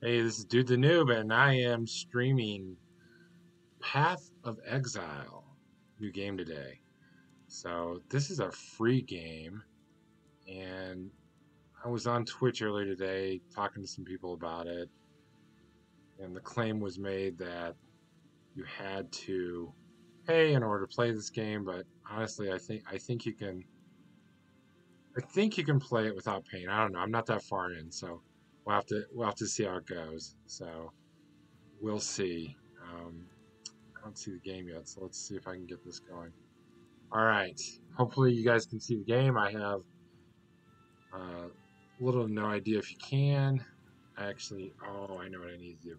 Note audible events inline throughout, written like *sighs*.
Hey, this is Dood the Noob, and I am streaming Path of Exile, new game today. So, this is a free game, and I was on Twitch earlier today talking to some people about it, and the claim was made that you had to pay in order to play this game, but honestly, I think I think you can I think you can play it without paying. I don't know. I'm not that far in, so we'll have to we'll have to see how it goes. So we'll see. Um, I don't see the game yet, so let's see if I can get this going. All right. Hopefully you guys can see the game. I have uh, little to no idea if you can. Actually, oh, I know what I need to do.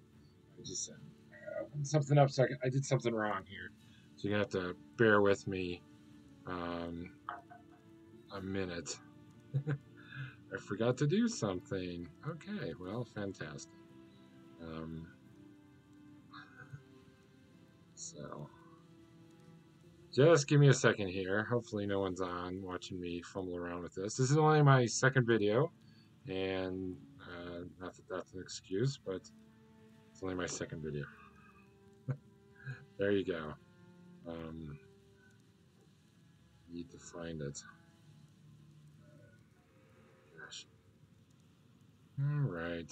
I just uh, something up, so I, I, did something wrong here. So you're gonna have to bear with me um, a minute. *laughs* I forgot to do something. Okay, well, fantastic. Um, so, just give me a second here. Hopefully, no one's on watching me fumble around with this. This is only my second video, and uh, not that that's an excuse, but it's only my second video. *laughs* there you go. Um, need to find it. All right.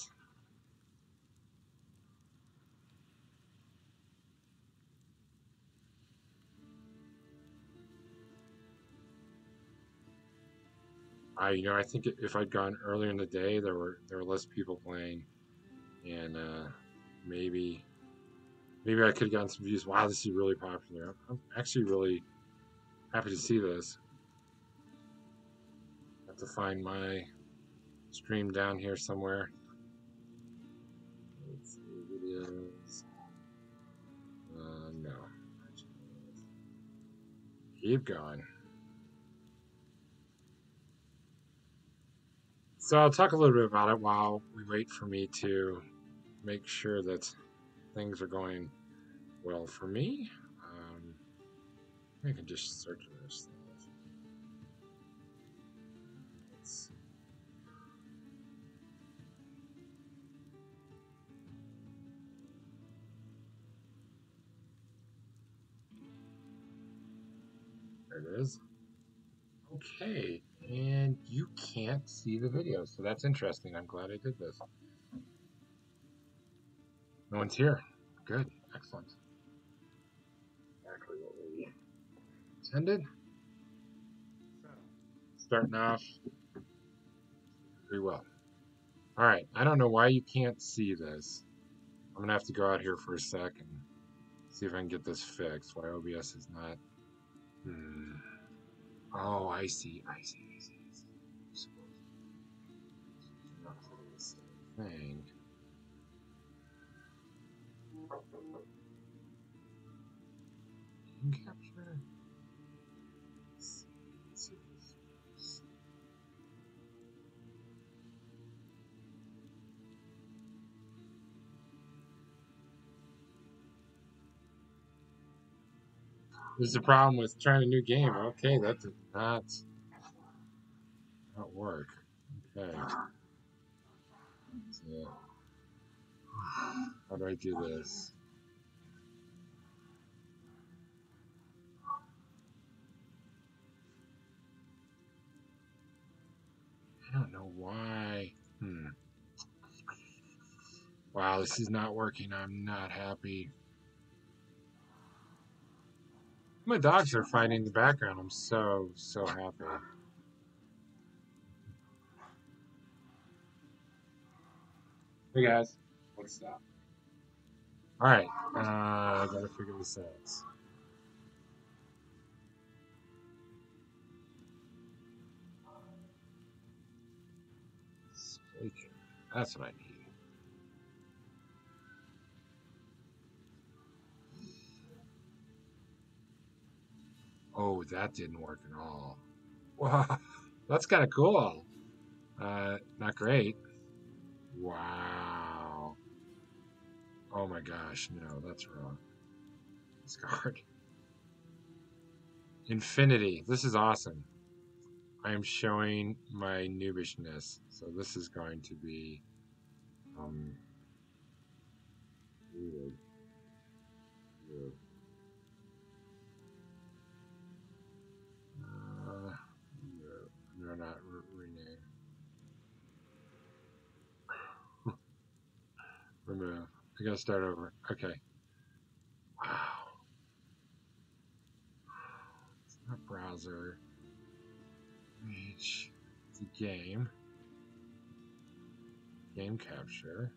I, you know, I think if I'd gone earlier in the day, there were there were less people playing, and uh, maybe maybe I could have gotten some views. Wow, this is really popular. I'm actually really happy to see this. Have to find my stream down here somewhere. Let's see. Uh, no. Keep going. So I'll talk a little bit about it while we wait for me to make sure that things are going well for me. Um, I can just search it is. Okay, and you can't see the video, so that's interesting. I'm glad I did this. No one's here. Good, excellent. Exactly what we intended. Starting off pretty well. All right, I don't know why you can't see this. I'm gonna have to go out here for a second, see if I can get this fixed. Why OBS is not Hmm. Oh, I see. I see. I see. I see. Thing. There's a problem with trying a new game. Okay, that did not, not work. Okay. So, how do I do this? I don't know why. Hmm. Wow, this is not working. I'm not happy. My dogs are fighting in the background. I'm so, so happy. Hey guys, what's up? Alright, uh, I gotta figure this out. That's what I need. Oh, that didn't work at all. *laughs* Wow, that's kind of cool. Uh, not great. Wow. Oh my gosh, no, that's wrong. Discard. Infinity. This is awesome. I am showing my noobishness. So this is going to be um, Weird. Weird. Not re rename. *sighs* Remove. I gotta start over. Okay. Wow. It's not browser. Reach. It's a game. Game capture.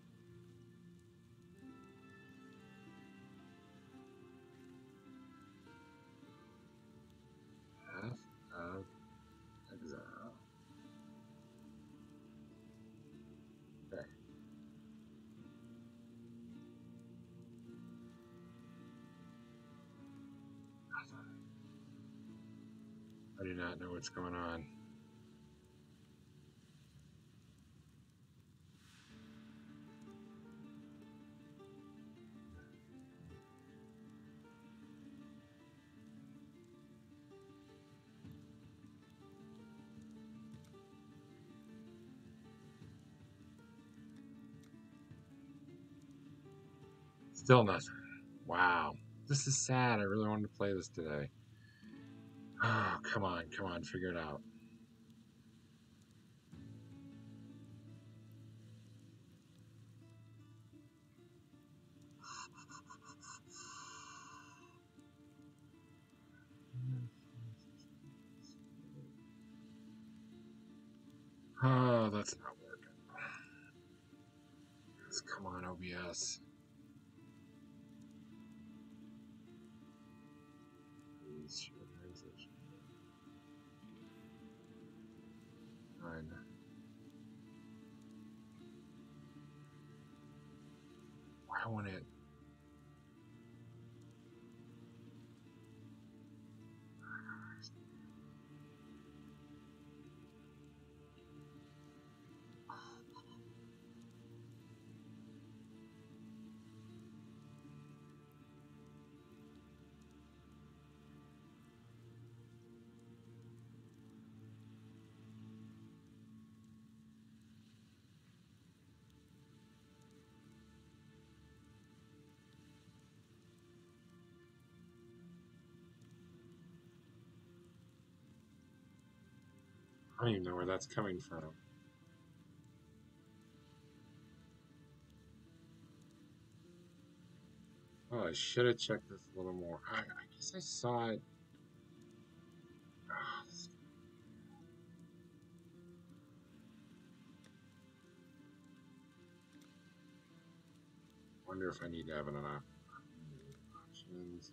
What's going on. Still nothing. Wow. This is sad. I really wanted to play this today. Oh, come on, come on, figure it out. Oh, that's not working. Come on, OBS. Nine. I don't even know where that's coming from. Oh, I should have checked this a little more. I, I guess I saw it. Ah, wonder if I need to have an op- options.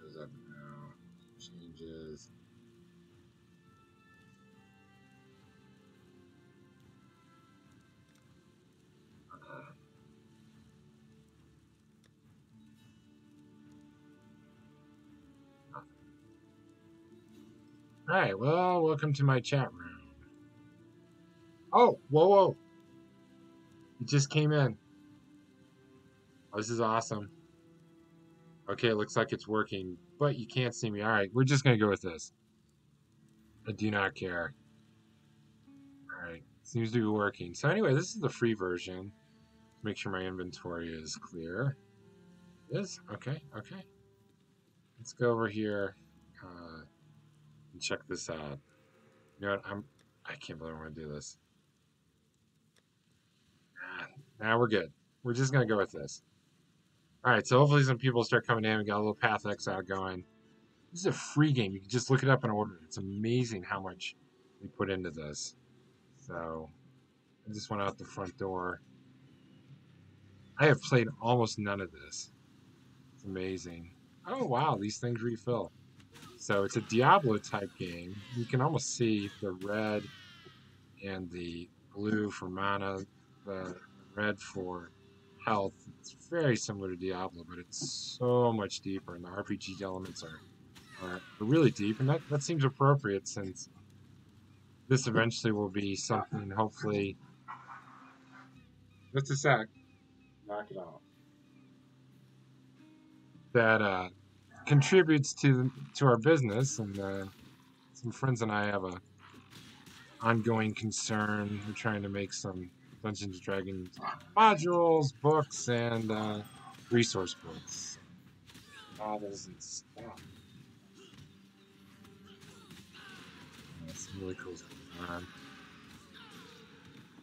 Shows up now. Changes. All right. Well, welcome to my chat room. Oh, whoa, whoa! It just came in. Oh, this is awesome. Okay, it looks like it's working, but you can't see me. All right, we're just gonna go with this. I do not care. All right, seems to be working. So anyway, this is the free version. Make sure my inventory is clear. Is okay. Okay. Let's go over here uh, and check this out. You know what? I'm. I can't believe I'm gonna do this. Ah, Now we're good. We're just gonna go with this. All right. So hopefully some people start coming in. We got a little Path Exile going. This is a free game. You can just look it up and order it. It's amazing how much we put into this. So I just went out the front door. I have played almost none of this. It's amazing. Oh wow, these things refill. So it's a Diablo type game. You can almost see the red and the blue for mana, the red for health. It's very similar to Diablo, but it's so much deeper, and the RPG elements are are really deep, and that, that seems appropriate since this eventually will be something, hopefully. Just a sec. Knock it off. That uh, contributes to to our business, and uh, some friends and I have a ongoing concern. We're trying to make some Dungeons and Dragons modules, books, and uh, resource books, novels, and stuff. That's really cool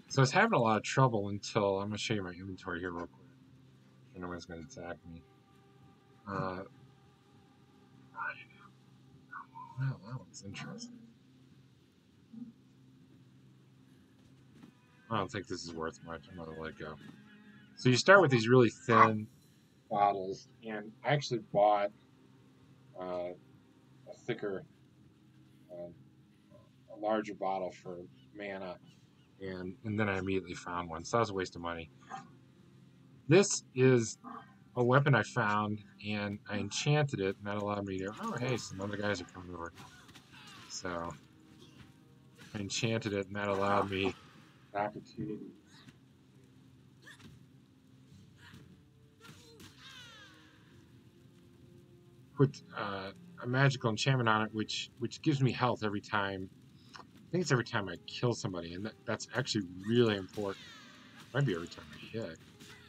so I was having a lot of trouble until I'm to show you my inventory here real quick. No one's going to attack me. Uh, well, that one's interesting. I don't think this is worth much. I'm going to let go. So you start with these really thin bottles, and I actually bought uh, a thicker, uh, a larger bottle for mana, and and then I immediately found one. So that was a waste of money. This is a weapon I found, and I enchanted it, and that allowed me to. Oh, hey, some other guys are coming over. So I enchanted it, and that allowed me opportunity. Put uh, a magical enchantment on it, which which gives me health every time. I think it's every time I kill somebody, and that, that's actually really important. Might be every time I hit,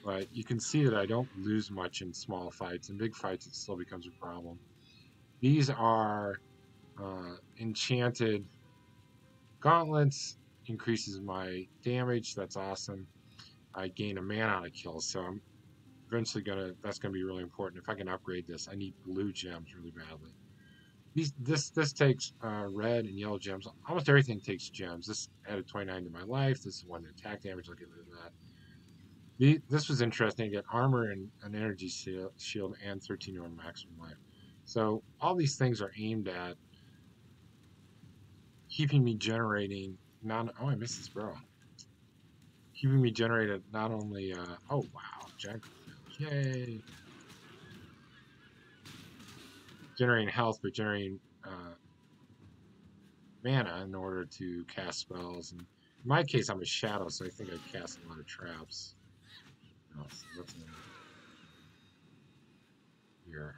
but you can see that I don't lose much in small fights. In big fights, it still becomes a problem. These are uh, enchanted gauntlets increases my damage. That's awesome. I gain a mana on a kill, so I'm eventually gonna. That's gonna be really important. If I can upgrade this, I need blue gems really badly. These, this this takes uh, red and yellow gems. Almost everything takes gems. This added 29 to my life. This is one attack damage. I'll get rid of that. The, this was interesting. I get armor and an energy shield and 13 to maximum life. So all these things are aimed at keeping me generating not oh I missed this bro. Keeping me generated not only uh oh wow, Jack yay. Generating health but generating uh, mana in order to cast spells and in my case I'm a shadow so I think I cast a lot of traps. Oh, so here.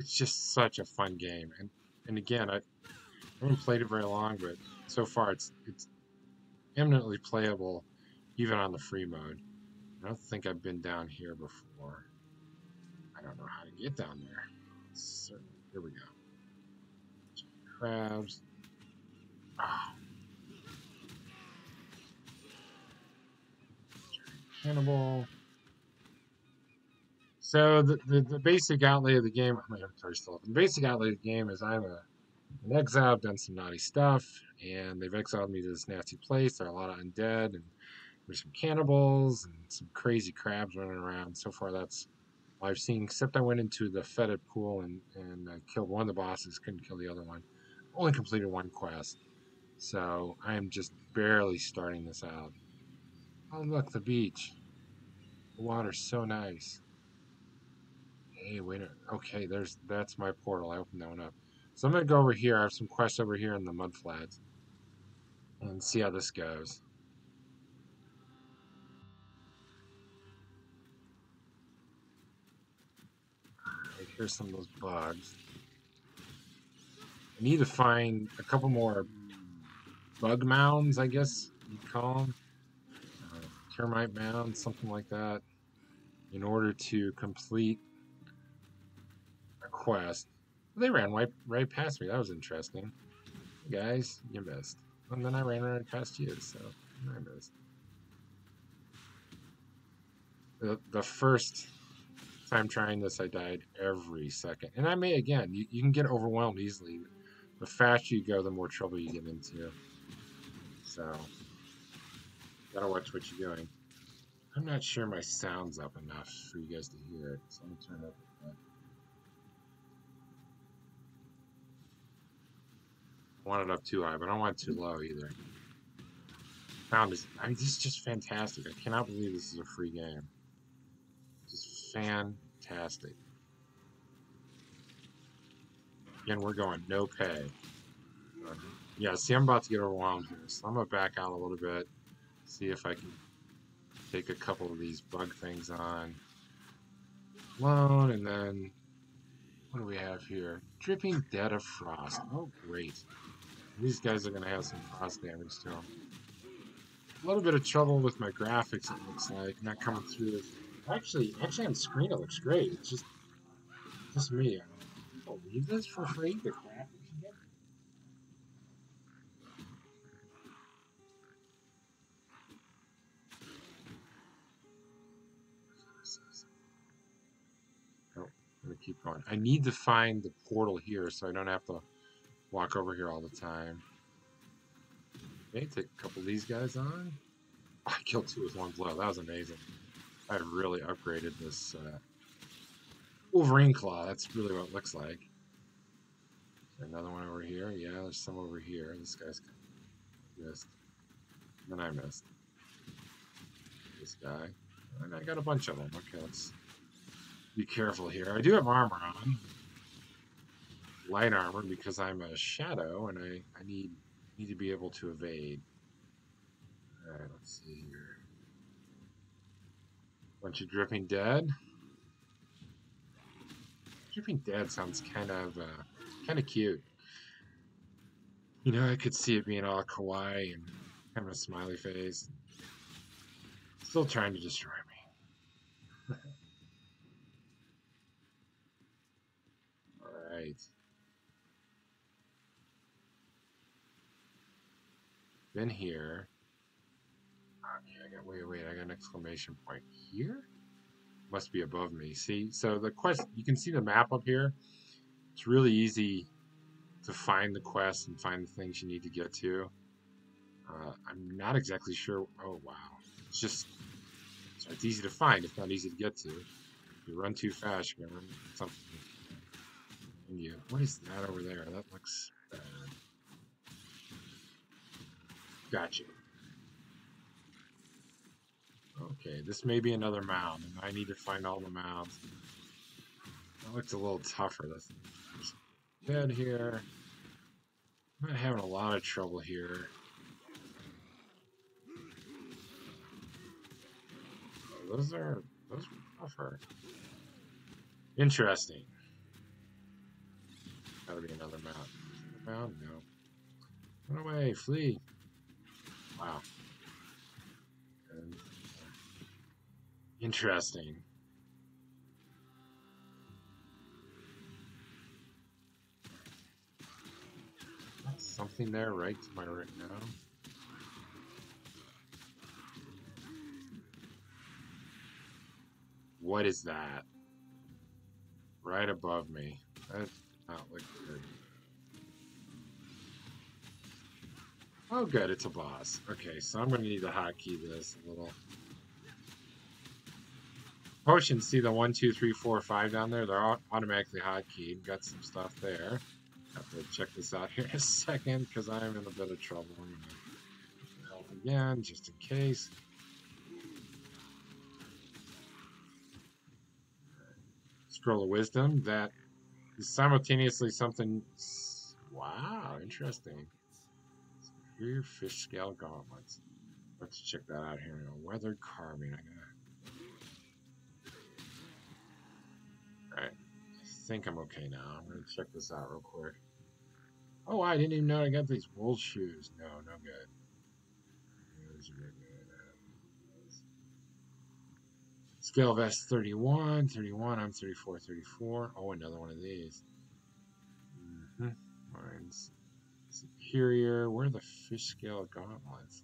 It's just such a fun game. And and again, I, I haven't played it very long, but so far it's it's eminently playable, even on the free mode. I don't think I've been down here before. I don't know how to get down there. So, here we go. Crabs. Ah. Oh. Cannibal. So the, the, the, basic outlay of the game, oh my inventory's still The basic outlay of the game is I'm a, an exile, I've done some naughty stuff, and they've exiled me to this nasty place. There are a lot of undead, and there's some cannibals and some crazy crabs running around. So far, that's all I've seen, except I went into the fetid pool and, and killed one of the bosses, couldn't kill the other one. Only completed one quest. So I am just barely starting this out. Oh, look, the beach. The water's so nice. Hey, wait a Okay, there's that's my portal. I opened that one up. So I'm gonna go over here. I have some quests over here in the mud flats. And see how this goes. Right, here's some of those bugs. I need to find a couple more bug mounds, I guess you'd call them. Uh, termite mounds, something like that, in order to complete quest. They ran right, right past me. That was interesting. Guys, you missed. And then I ran right past you, so I missed. The, the first time trying this, I died every second. And I may, again, you, you can get overwhelmed easily. The faster you go, the more trouble you get into. So, gotta watch what you're doing. I'm not sure my sound's up enough for you guys to hear it, so I'm gonna turn it up a bit. Want it up too high, but I don't want it too low either. Found this. I mean, this is just fantastic. I cannot believe this is a free game. Just fantastic. Again, we're going no pay. yeah, see, I'm about to get overwhelmed here, so I'm gonna back out a little bit, see if I can take a couple of these bug things on alone, and then What do we have here? Dripping Dead of Frost. Oh, great. These guys are going to have some frost damage to them. A little bit of trouble with my graphics, it looks like. Not coming through. Actually, actually on screen it looks great. It's just, just me. I don't believe this for free. The oh, I'm gonna keep going. I need to find the portal here so I don't have to walk over here all the time. Okay, take a couple of these guys on. I killed two with one blow. That was amazing. I really upgraded this uh, Wolverine Claw. That's really what it looks like. Another one over here. Yeah, there's some over here. This guy's missed. And then I missed. This guy. And I got a bunch of them. Okay, let's be careful here. I do have armor on. Light armor because I'm a shadow and I, I need need to be able to evade. Alright, let's see here. Bunch of dripping dead. Dripping dead sounds kind of uh, kind of cute. You know, I could see it being all kawaii and kind of a smiley face. Still trying to destroy me. right. Then here. Okay, I got wait, wait, I got an exclamation point here. Must be above me. See, so the quest you can see the map up here. It's really easy to find the quest and find the things you need to get to. Uh, I'm not exactly sure. Oh wow, it's just so it's easy to find. It's not easy to get to. If you run too fast, you're gonna run something you. What is that over there? That looks bad. you. Okay, this may be another mound, and I need to find all the mounds. That looks a little tougher. That's dead here. I'm having a lot of trouble here. Oh, those are those are tougher. Interesting. Gotta be another mount. mound? No. Run away, flee. Wow. Interesting. something there right to my right now. What is that? Right above me. That not look good. Oh, good, it's a boss. Okay, so I'm going to need to hotkey this a little. Potions, see the 1, 2, 3, 4, 5 down there? They're automatically hotkeyed. Got some stuff there. Have to check this out *laughs* here in a second because I am in a bit of trouble. Again, just in case. Scroll of Wisdom, that simultaneously something. Wow, interesting. Superior fish scale gauntlets. Let's check that out here. Weathered carving. I got. Alright. I think I'm okay now. I'm gonna check this out real quick. Oh, I didn't even know I got these wool shoes. No, no good. Scale vest 31, 31, I'm 34, 34. Oh, another one of these. Mm-hmm. Mine's superior. Where are the fish scale gauntlets?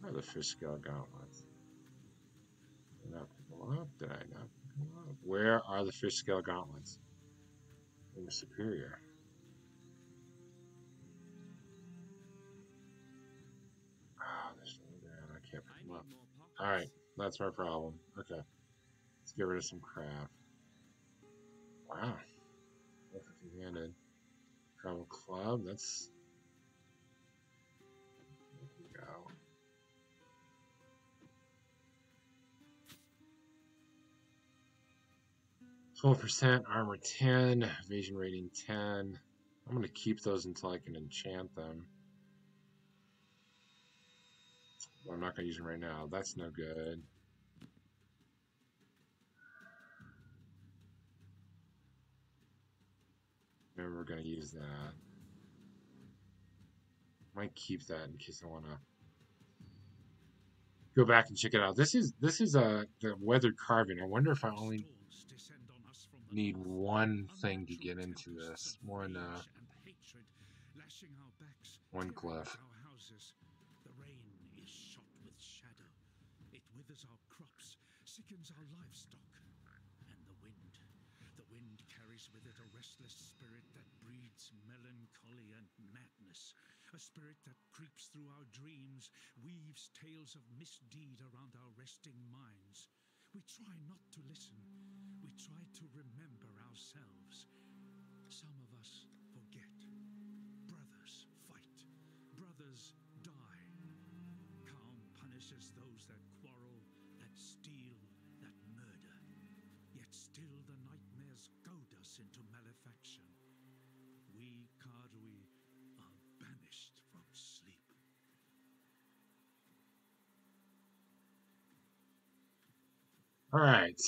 Where are the fish scale gauntlets? Did I not pick them up? Did I not pick them up? Where are the fish scale gauntlets? In the superior. Ah, oh, there's no there. I can't pick them up. Alright. That's my problem. Okay. Let's get rid of some crap. Wow. Multi-handed. Travel club, that's... Go. Twelve percent armor ten, evasion rating ten. I'm gonna keep those until I can enchant them. I'm not to use them right now. That's no good. Maybe we're gonna use that. Might keep that in case I wanna go back and check it out. This is this is a uh, the weathered carving. I wonder if I only need one thing to get into this. One uh one glyph. sickens our livestock. And the wind, the wind carries with it a restless spirit that breeds melancholy and madness. A spirit that creeps through our dreams, weaves tales of misdeed around our resting minds. We try not to listen. We try to remember ourselves. Some of us forget. Brothers fight. Brothers die. Calm punishes those that quarrel, that steal, that murder. Yet still the nightmares goad us into malefaction. All right.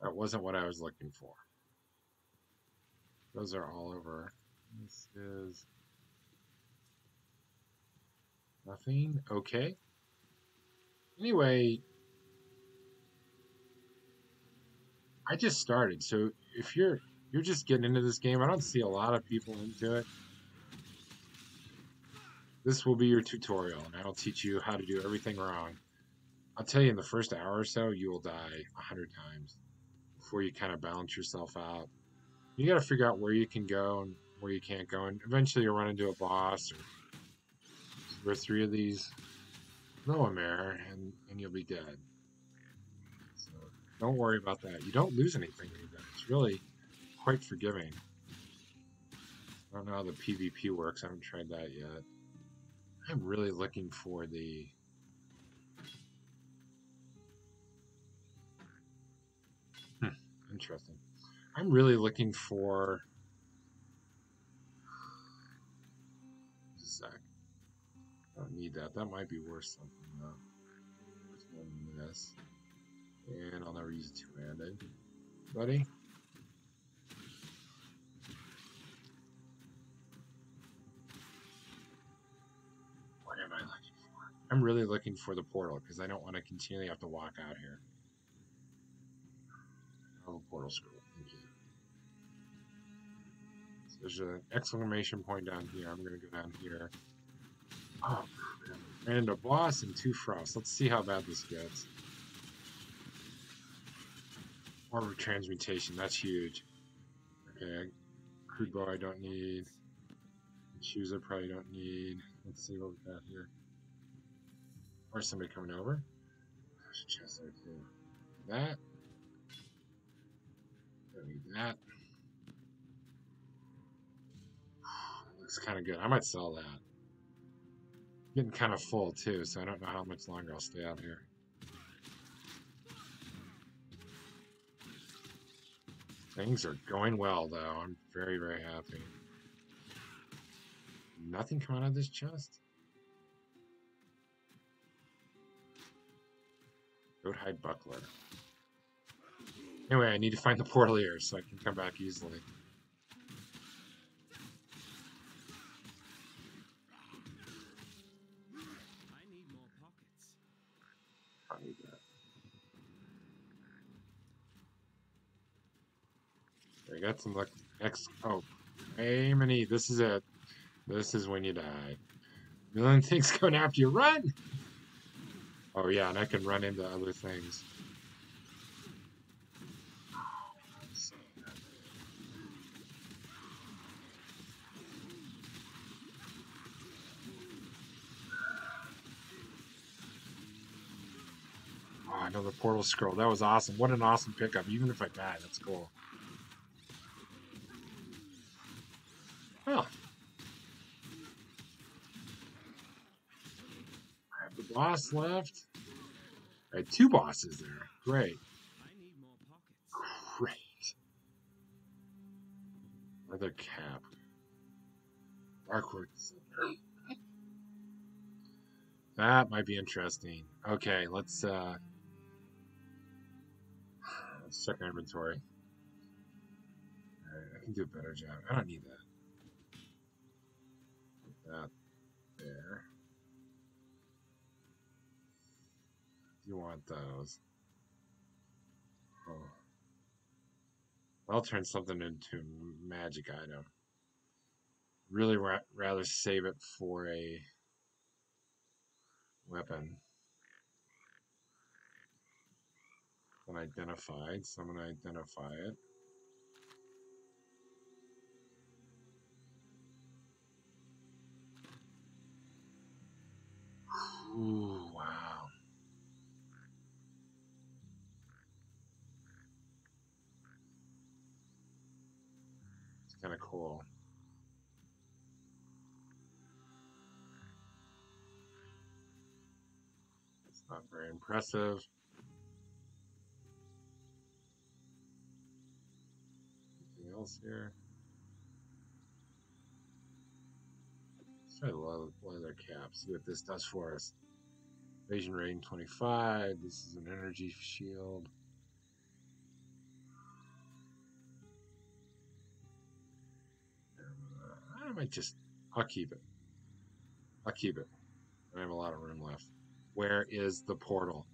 That wasn't what I was looking for. Those are all over. This is nothing. Okay. Anyway, I just started. So if you're you're just getting into this game, I don't see a lot of people into it. This will be your tutorial, and I'll teach you how to do everything wrong. I'll tell you in the first hour or so, you will die a hundred times before you kind of balance yourself out. You got to figure out where you can go and where you can't go, and eventually you'll run into a boss or, or three of these Loamare, and, and you'll be dead. So don't worry about that. You don't lose anything with that. It's really quite forgiving. I don't know how the PvP works. I haven't tried that yet. I'm really looking for the Interesting. I'm really looking for. Zach. I don't need that. That might be worth something though. Than this. And I'll never use two-handed. Buddy? What am I looking for? I'm really looking for the portal because I don't want to continually have to walk out here. Scroll. Thank. So there's an exclamation point down here. I'm going to go down here. Oh. And a boss and two frosts. Let's see how bad this gets. Orb transmutation. That's huge. Okay. Crude bow I don't need. Shoes I probably don't need. Let's see what we got here. Or somebody coming over. There's a chest there. That. Don't need that. Looks kind of good. I might sell that. Getting kind of full too, so I don't know how much longer I'll stay out here. Things are going well though. I'm very, very happy. Nothing coming out of this chest? Goat hide buckler. Anyway, I need to find the portal here so I can come back easily. I got some like X. Oh, hey, many. This is it. This is when you die. Million things *laughs* going after you. Run! Oh yeah, and I can run into other things. Oh, another portal scroll. That was awesome. What an awesome pickup. Even if I die, that's cool. Well. I have the boss left. I had two bosses there. Great. Great. Another cap. Darkwood. That might be interesting. Okay, let's uh let's check our inventory. can do a better job. I don't need that. Put that there. You want those. Oh. I'll turn something into magic item. Really ra rather save it for a weapon. Unidentified, so I'm going to identify it. Ooh, wow. It's kind of cool. It's not very impressive. Else here? Try the leather cap, see what this does for us. Evasion rating 25. This is an energy shield. I might just, I'll keep it. I'll keep it. I have a lot of room left. Where is the portal?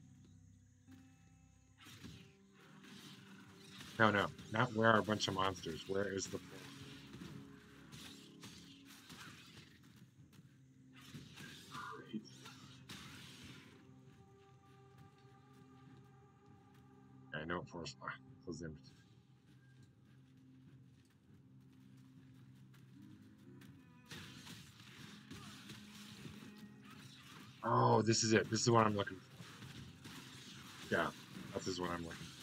No, no, not where are a bunch of monsters. Where is the? I know it force close the empty. Oh, this is it. This is what I'm looking for. Yeah, this is what I'm looking for.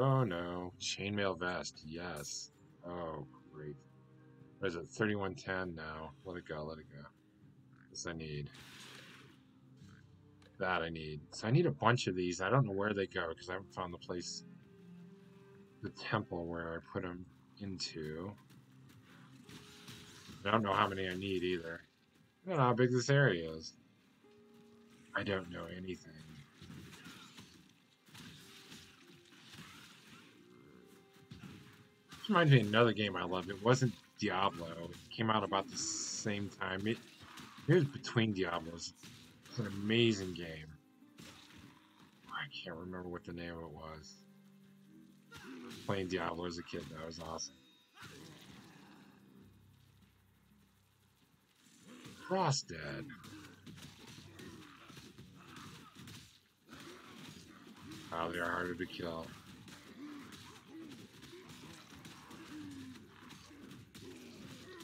Oh, Bono, chainmail vest, yes. Oh, great. What is it? 3110 now. Let it go, let it go. This I need. That I need. So I need a bunch of these. I don't know where they go because I haven't found the place, the temple where I put them into. I don't know how many I need either. I don't know how big this area is. I don't know anything. Reminds me of another game I loved. It wasn't Diablo. It came out about the same time. It, it was between Diablos. It's an amazing game. I can't remember what the name of it was. Playing Diablo as a kid, that was awesome. Frost Dead. Oh, they are harder to kill.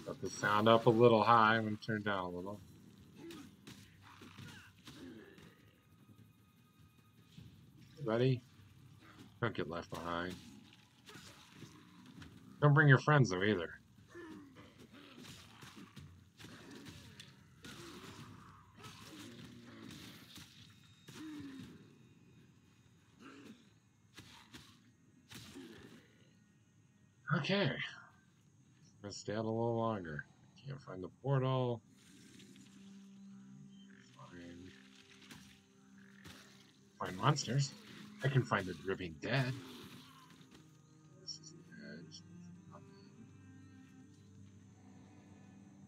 Got the sound up a little high. I'm going to turn down a little. Ready? Don't get left behind. Don't bring your friends though either. Okay. Stay out a little longer. Can't find the portal. Find, find monsters. I can find the dripping dead.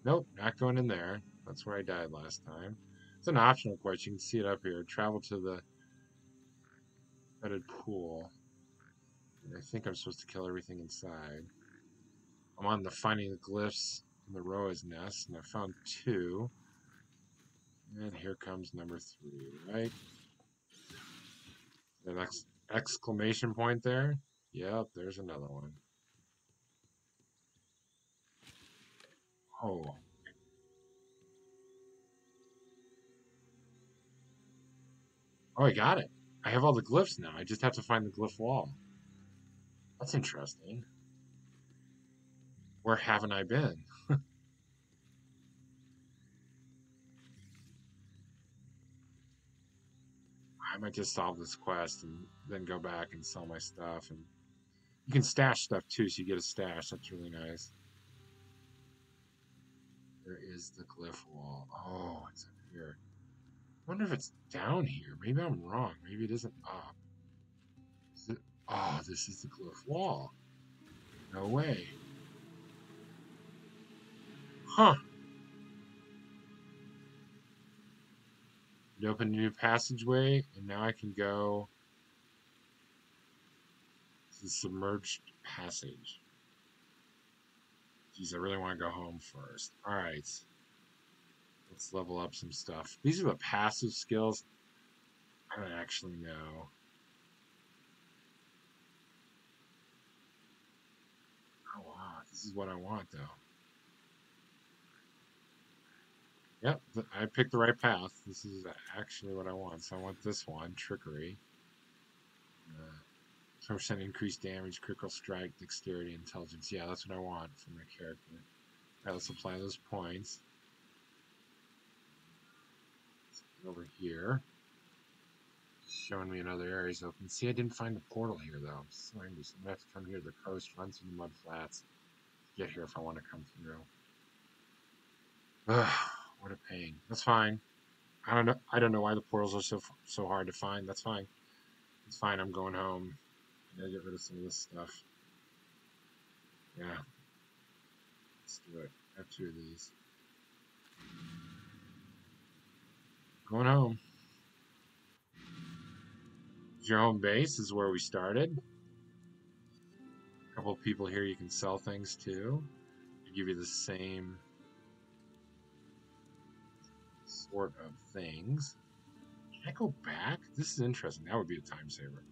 Nope, not going in there. That's where I died last time. It's an optional quest. You can see it up here. Travel to the fetid pool. And I think I'm supposed to kill everything inside. I'm on the finding the glyphs in the Rhoa's nest, and I found two. And here comes number three, right? An ex exclamation point there. Yep, there's another one. Oh. Oh, I got it. I have all the glyphs now. I just have to find the glyph wall. That's interesting. Where haven't I been? *laughs* I might just solve this quest and then go back and sell my stuff. And you can stash stuff too, so you get a stash. That's really nice. There is the glyph wall. Oh, it's up here. I wonder if it's down here. Maybe I'm wrong. Maybe it isn't up. Is it? Oh, this is the glyph wall. No way. Huh. It opened a new passageway, and now I can go to the submerged passage. Geez, I really want to go home first. Alright. Let's level up some stuff. These are the passive skills. I don't actually know. Oh wow, this is what I want though. Yep, I picked the right path. This is actually what I want. So I want this one, Trickery. Uh, 20% increased damage, critical strike, dexterity, intelligence. Yeah, that's what I want for my character. Alright, let's apply those points. over here. Showing me another area's open. See, I didn't find the portal here, though. So I'm just going to have to come here to the coast, run through the mud flats, get here if I want to come through. Ugh, what a pain. That's fine. I don't know. I don't know why the portals are so so hard to find. That's fine. It's fine. I'm going home. I gotta get rid of some of this stuff. Yeah. Let's do it. I have two of these. Going home. Your home base is where we started. A couple people here you can sell things to. They give you the same sort of things. Can I go back? This is interesting. That would be a time saver.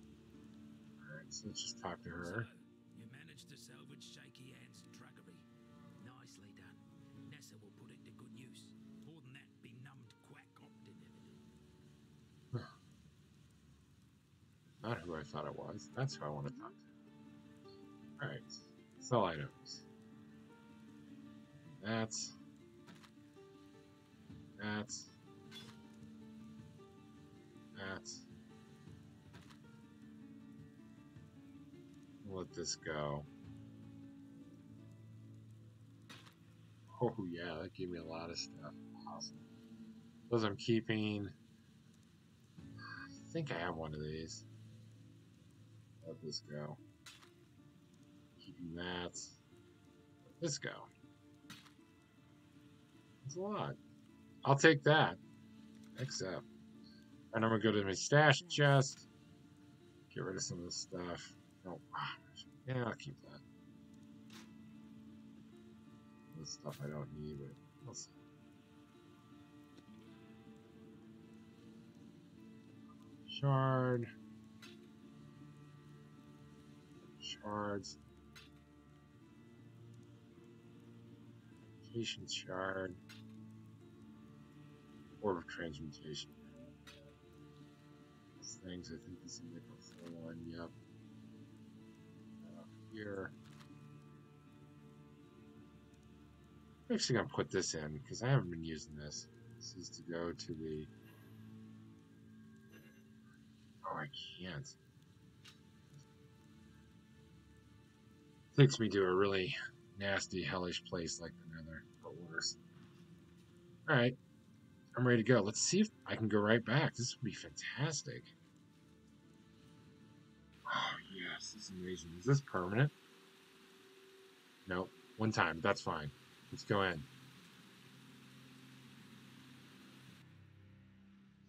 Alright, so let's just talk to her. So, you managed to salvage Shaky Hand's druggery. Nicely done. Nessa will put it to good use. More than that, benumbed quack opted in it. Not who I thought it was. That's who I want to talk to. Alright. Sell items. That's. That's. That's. Let this go. Oh yeah, that gave me a lot of stuff. Awesome. Those I'm keeping. I think I have one of these. Let this go. Keeping that. Let this go. It's a lot. I'll take that. Except. And I'm gonna go to my stash chest. Get rid of some of this stuff. No. Yeah, I'll keep that. This stuff I don't need, but we'll see. Shard. Shards. Transmutation shard. Orb of transmutation. These things, I think this is nickel full one, yep. Uh, here. I'm actually gonna put this in because I haven't been using this. This is to go to the. Oh, I can't. Takes me to a really nasty, hellish place like the Nether, but worse. Alright, I'm ready to go. Let's see if I can go right back. This would be fantastic. Oh, yes, this is amazing. Is this permanent? No, one time. That's fine. Let's go in.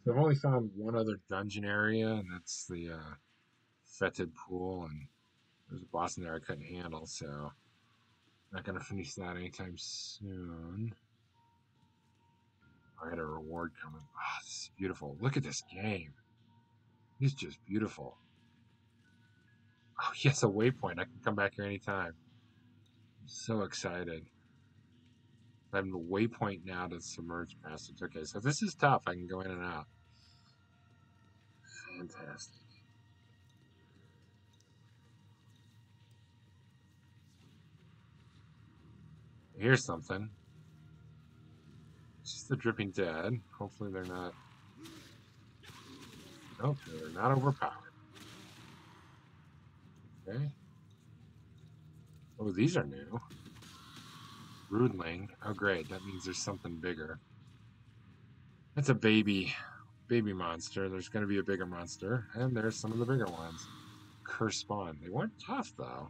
So I've only found one other dungeon area, and that's the uh, fetid pool, and there's a boss in there I couldn't handle, so not gonna finish that anytime soon. I had a reward coming. Oh, this is beautiful. Look at this game. It's just beautiful. Oh, *laughs* yes, a waypoint. I can come back here anytime. I'm so excited. I have a waypoint now to submerge passage. Okay, so this is tough. I can go in and out. Fantastic. Here's something. It's just the dripping dead. Hopefully they're not. Nope, they're not overpowered. Okay. Oh, these are new. Broodling. Oh, great. That means there's something bigger. That's a baby, baby monster. There's going to be a bigger monster, and there's some of the bigger ones. Curse spawn. They weren't tough though.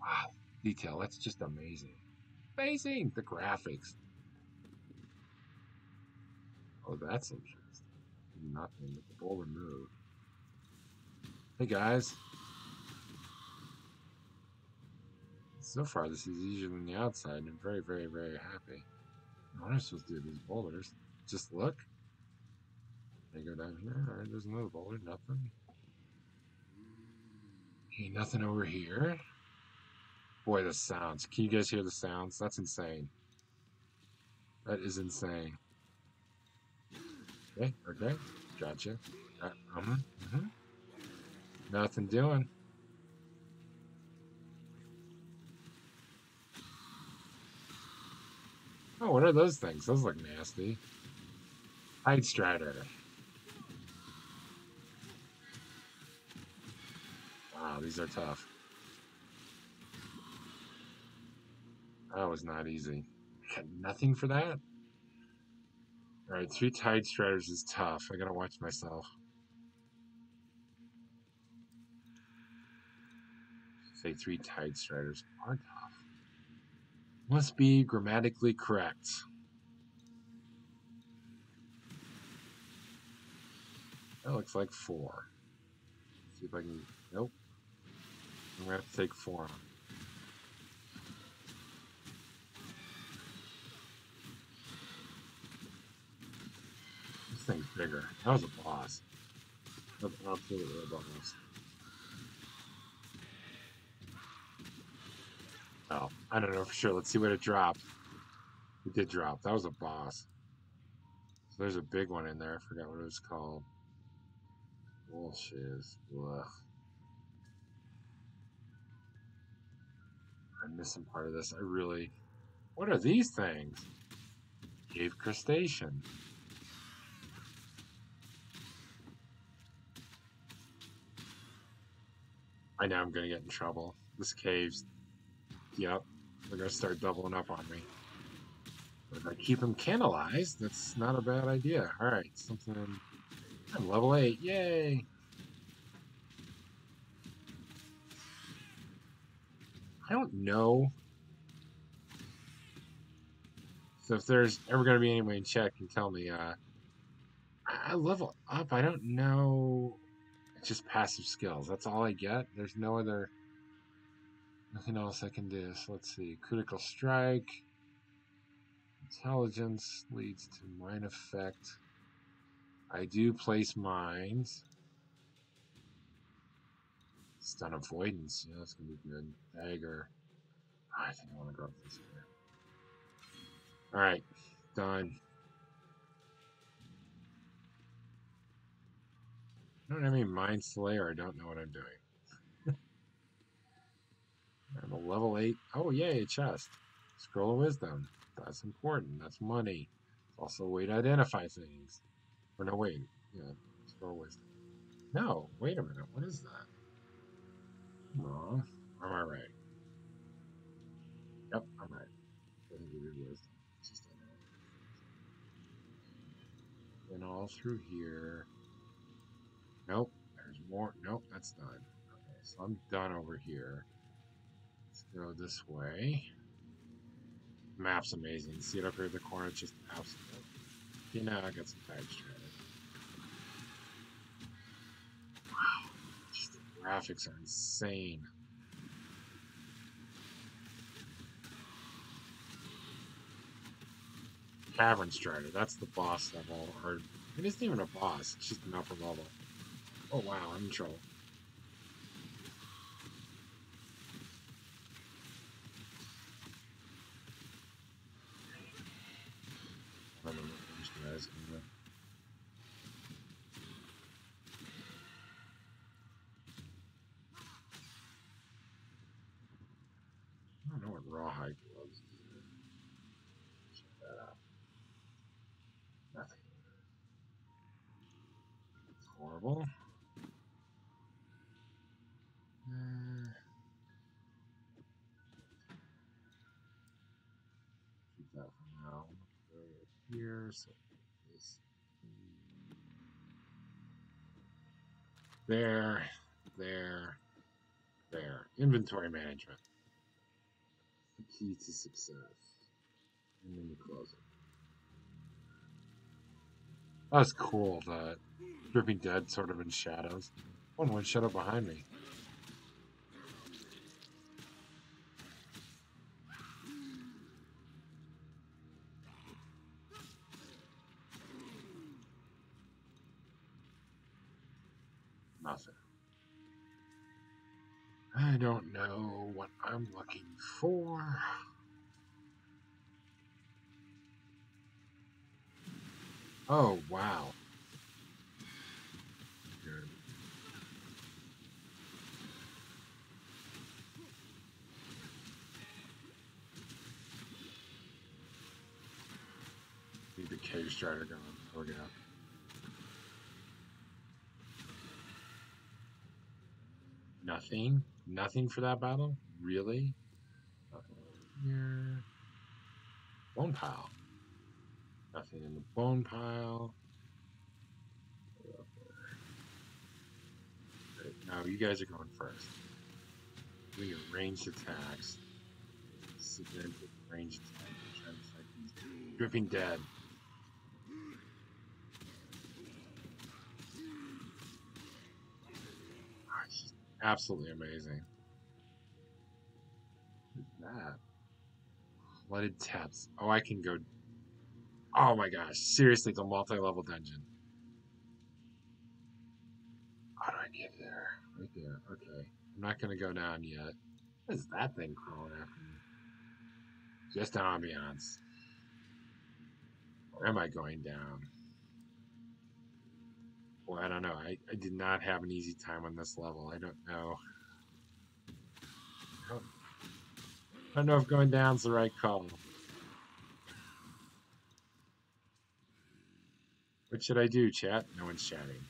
Wow, detail. That's just amazing. Amazing. The graphics. Oh, that's interesting. Nothing the boulder move. Hey guys. So far, this is easier than the outside. I'm very, very, very happy. What am I supposed to do these boulders? Just look? They go down here. Alright, there's another boulder. Nothing. Okay, nothing over here. Boy, the sounds. Can you guys hear the sounds? That's insane. That is insane. Okay, okay. Gotcha. Uh, mm -hmm. Nothing doing. Oh, what are those things? Those look nasty. Tide Strider. Wow, these are tough. That was not easy. Got nothing for that? Alright, three Tide Striders is tough. I gotta watch myself. Say three Tide Striders are tough. Must be grammatically correct. That looks like four. see if I can. Nope. I'm gonna have to take four. This thing's bigger. That was a boss. That's absolutely a boss. Oh, I don't know for sure. Let's see what it dropped. It did drop. That was a boss. So there's a big one in there. I forgot what it was called. Bullshit. Ugh. I'm missing part of this. I really... What are these things? Cave crustacean. I know I'm gonna get in trouble. This cave's Yep. They're to start doubling up on me. But if I keep them candleized, that's not a bad idea. Alright, something... I'm level 8. Yay! I don't know. So if there's ever going to be anybody in chat can tell me, uh, I level up. I don't know. Just passive skills. That's all I get. There's no other Nothing else I can do. So let's see. Critical strike. Intelligence leads to mine effect. I do place mines. Stun avoidance. Yeah, that's gonna be good. Dagger. Oh, I think I want to go up this way. Alright. Done. I don't have any Mind Slayer. I don't know what I'm doing. *laughs* And a level 8. Oh, yay, a chest. Scroll of Wisdom. That's important. That's money. It's also a way to identify things. Or no, wait. Yeah, Scroll of Wisdom. No, wait a minute. What is that? Wrong. Am I right? Yep, I'm right. And all through here. Nope, there's more. Nope, that's done. Okay, so I'm done over here Let's go this way. Map's amazing. See it up here in the corner? It's just absolute. You know, I got some tide stranded. Wow. Just the graphics are insane. Cavern Strider, that's the boss level. Or, it isn't even a boss, it's just an upper level. Oh wow, I'm in trouble. horrible. Uh, Where's this? There, there, there. Inventory management. The key to success. And then you close it. That's cool, the Dripping Dead sort of in shadows. One went shut up behind me. Don't know what I'm looking for. Oh, wow. Need the cage strider going. There we go. Nothing? Nothing for that battle? Really? Uh, Here. Bone pile. Nothing in the bone pile. Right, now you guys are going first. Doing your ranged attacks. Ranged Dripping dead. Ah, she's Absolutely amazing. That? Flooded Depths. Oh, I can go. Oh my gosh. Seriously, the multi level dungeon. How do I get there? Right there. Okay. I'm not going to go down yet. What is that thing crawling after me? Just ambiance. Or am I going down? I don't know. I, I did not have an easy time on this level. I don't know. I don't, I don't know if going down's the right call. What should I do, chat? No one's chatting.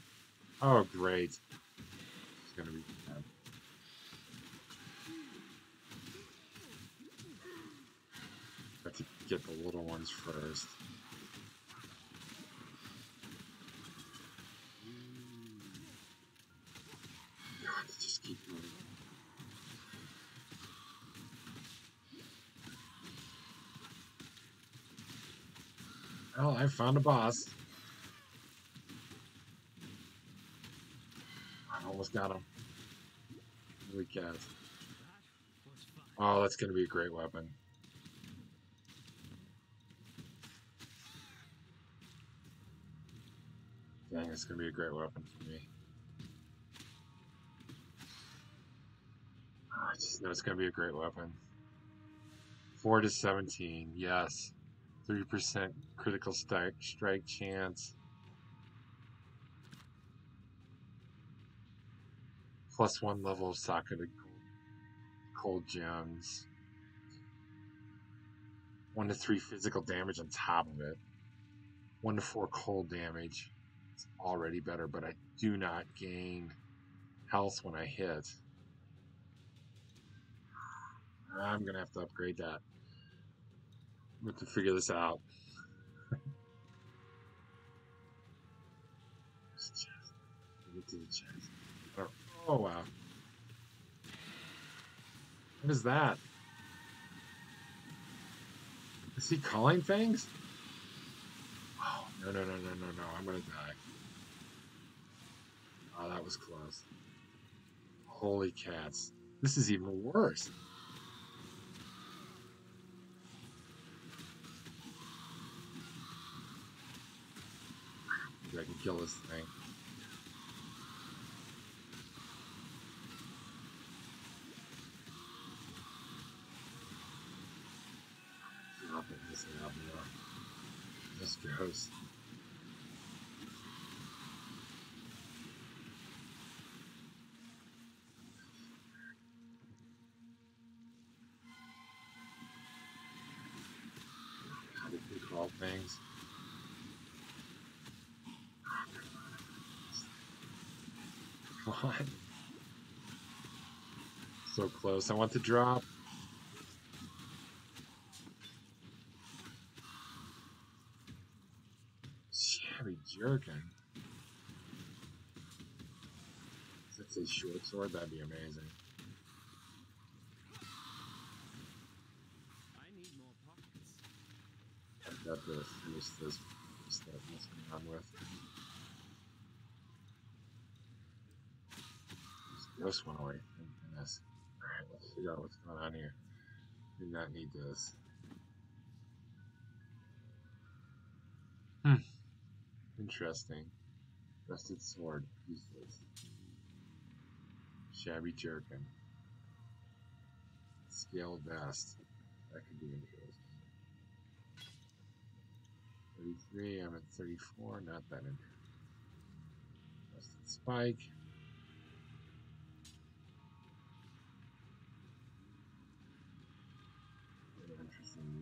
Oh, great. It's gonna be bad. Have to get the little ones first. God, just keep moving. Well, I found a boss. I almost got him. Cats. That. Oh, that's gonna be a great weapon. Dang, it's gonna be a great weapon for me. Oh, I just know it's gonna be a great weapon. Four to seventeen, yes. Thirty percent critical strike strike chance. Plus one level of socketed cold gems. One to three physical damage on top of it. One to four cold damage. It's already better, but I do not gain health when I hit. I'm gonna have to upgrade that. We have to figure this out. Get to the chest. Oh, oh wow. What is that? Is he calling things? Oh, no, no, no, no, no, no. I'm gonna die. Oh, that was close. Holy cats. This is even worse. Maybe I can kill this thing. This more. This goes. How did we call things? Come on. So close. I want to drop. Shabby Jerkin. It's a short sword, that'd be amazing. I need more pockets. I've got to finish this stuff messing around with. This one away. Thank goodness. Alright, let's figure out what's going on here. Do not need this. Hmm. Interesting. Rusted sword. Useless. Shabby jerkin. Scale vest. That could be interesting. 33, I'm at 34, not that interesting. Rusted spike.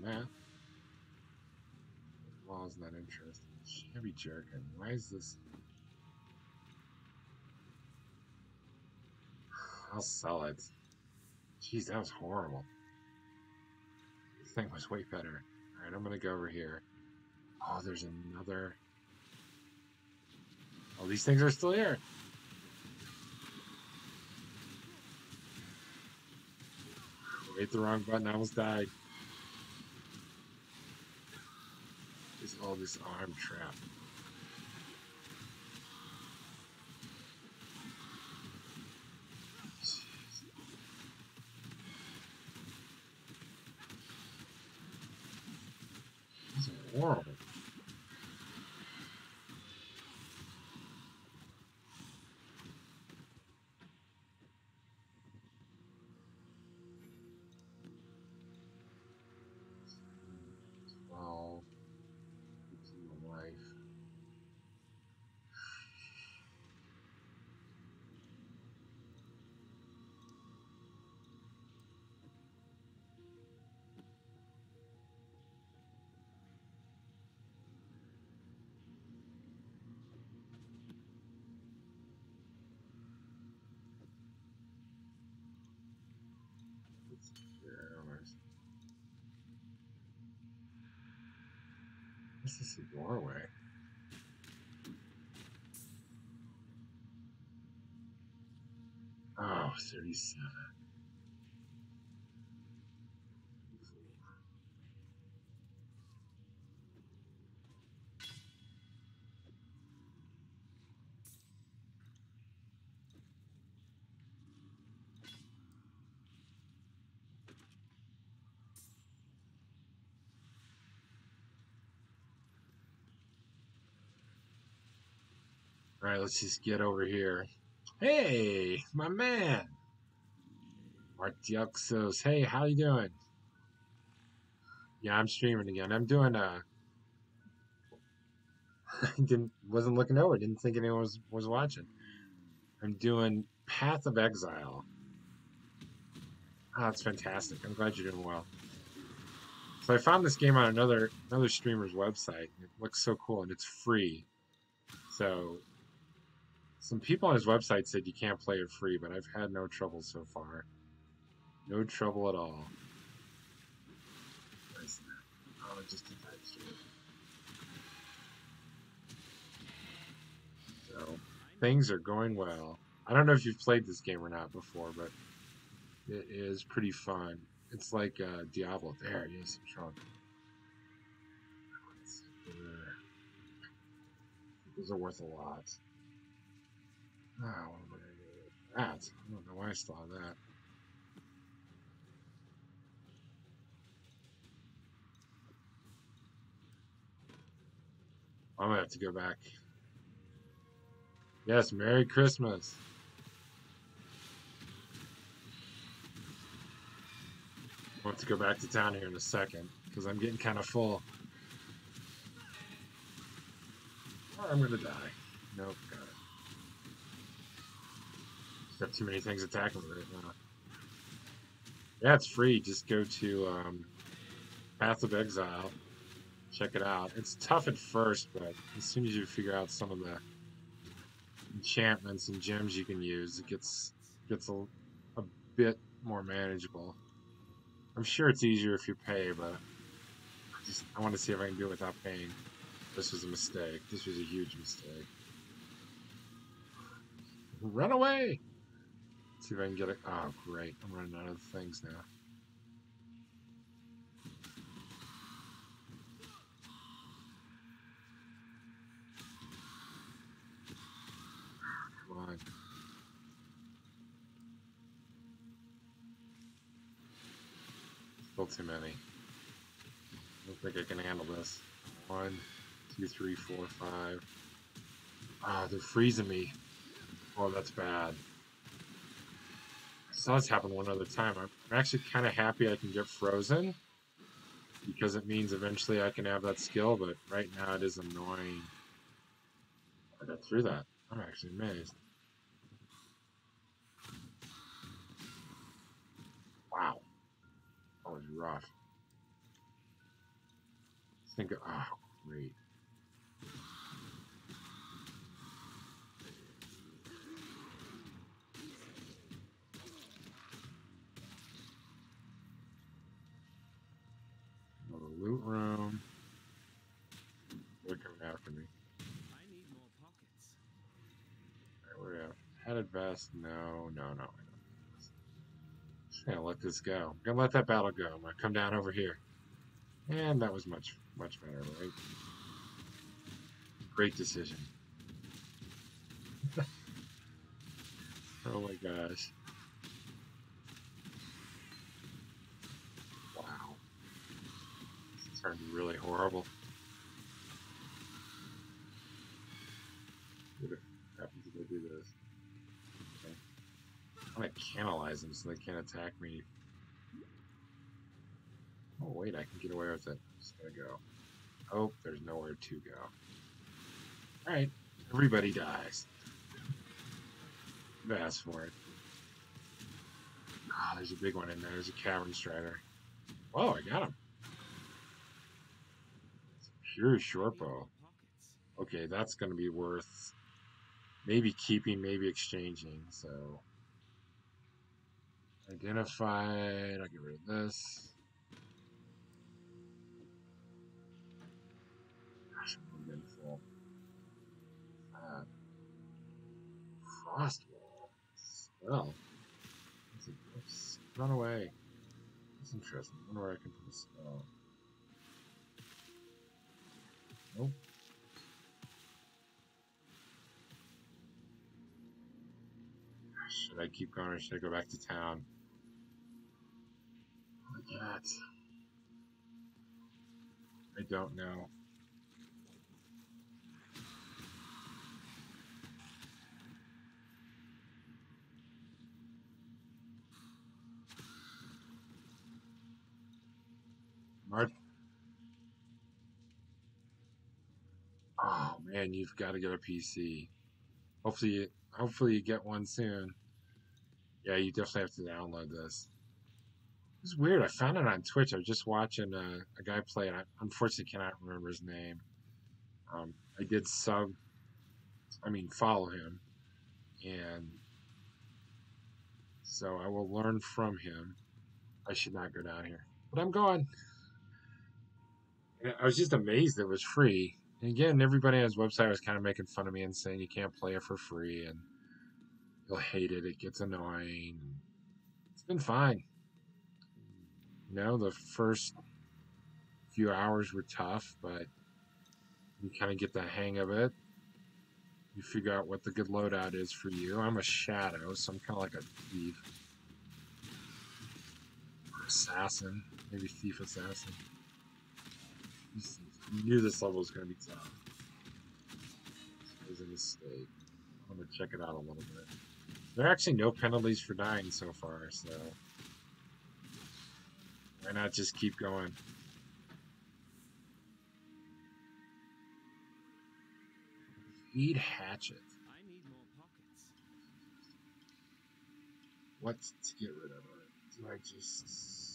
That. Wall's not interesting. Shabby jerkin. Why is this? *sighs* I'll sell it. Jeez, that was horrible. This thing was way better. Alright, I'm gonna go over here. Oh, there's another. Oh, these things are still here. Hit the wrong button. I almost died. Is all this arm trap? This is horrible. This is a doorway. Oh, 37. Right, let's just get over here. Hey, my man. Martiuxos. Hey, how you doing? Yeah, I'm streaming again. I'm doing uh *laughs* didn't wasn't looking over, didn't think anyone was was watching. I'm doing Path of Exile. Oh, that's fantastic. I'm glad you're doing well. So I found this game on another another streamer's website. It looks so cool and it's free. So some people on his website said you can't play it free, but I've had no trouble so far. No trouble at all. That? Oh, just to. So things are going well. I don't know if you've played this game or not before, but it is pretty fun. It's like uh, Diablo. There it is. Trunk. Those are worth a lot. Oh, I that? I don't know why I still have that. I'm gonna have to go back. Yes, Merry Christmas. I'll have to go back to town here in a second because I'm getting kind of full. Or I'm gonna die. Nope, got too many things attacking me right now. Yeah, it's free. Just go to um, Path of Exile. Check it out. It's tough at first, but as soon as you figure out some of the enchantments and gems you can use, it gets gets a, a bit more manageable. I'm sure it's easier if you pay, but I just I want to see if I can do it without paying. This was a mistake. This was a huge mistake. Run away! See if I can get it. Oh, great. I'm running out of things now. Come on. Still too many. I don't think I can handle this. One, two, three, four, five. Ah, they're freezing me. Oh, that's bad. Saw this happen one other time. I'm actually kind of happy I can get frozen because it means eventually I can have that skill, but right now it is annoying. I got through that. I'm actually amazed. Wow. That was rough. Think of, oh, great. Loot room. They're coming after me. I need more pockets. Alright, where are? Headed vest? No, no, no. Just gonna let this go. I'm gonna let that battle go. I'm gonna come down over here. And that was much, much better, right? Great decision. *laughs* oh my gosh. Wow. This turned really horrible. What happens if I do this? Okay. I'm gonna canalize them so they can't attack me Oh wait, I can get away with it. Just gonna go. Oh, there's nowhere to go. Alright, everybody dies. I've for it. Ah, there's a big one in there. There's a cavern strider. Whoa, I got him. Pure short bow. Okay, that's gonna be worth maybe keeping, maybe exchanging, so identified, I'll get rid of this. Gosh, I'm. Uh, frost wall. Oops, Run away. That's interesting. I wonder where I can put a spell. Should I keep going or should I go back to town? Look at that. I don't know. Mart. Oh man, you've got to get a PC. Hopefully, you, hopefully you get one soon. Yeah, you definitely have to download this. It's weird. I found it on Twitch. I was just watching a, a guy play it. I unfortunately cannot remember his name. Um, I did sub, I mean, follow him, and so I will learn from him. I should not go down here, but I'm going. I was just amazed it was free. Again, everybody on his website was kind of making fun of me and saying you can't play it for free and you'll hate it. It gets annoying. It's been fine. You know, the first few hours were tough, but you kind of get the hang of it. You figure out what the good loadout is for you. I'm a shadow, so I'm kind of like a thief. Or assassin. Maybe thief assassin. Knew this level was going to be tough. It was a mistake. I'm going to check it out a little bit. There are actually no penalties for dying so far, so why not just keep going? Jade hatchet. I need more pockets. What to get rid of it? Do I just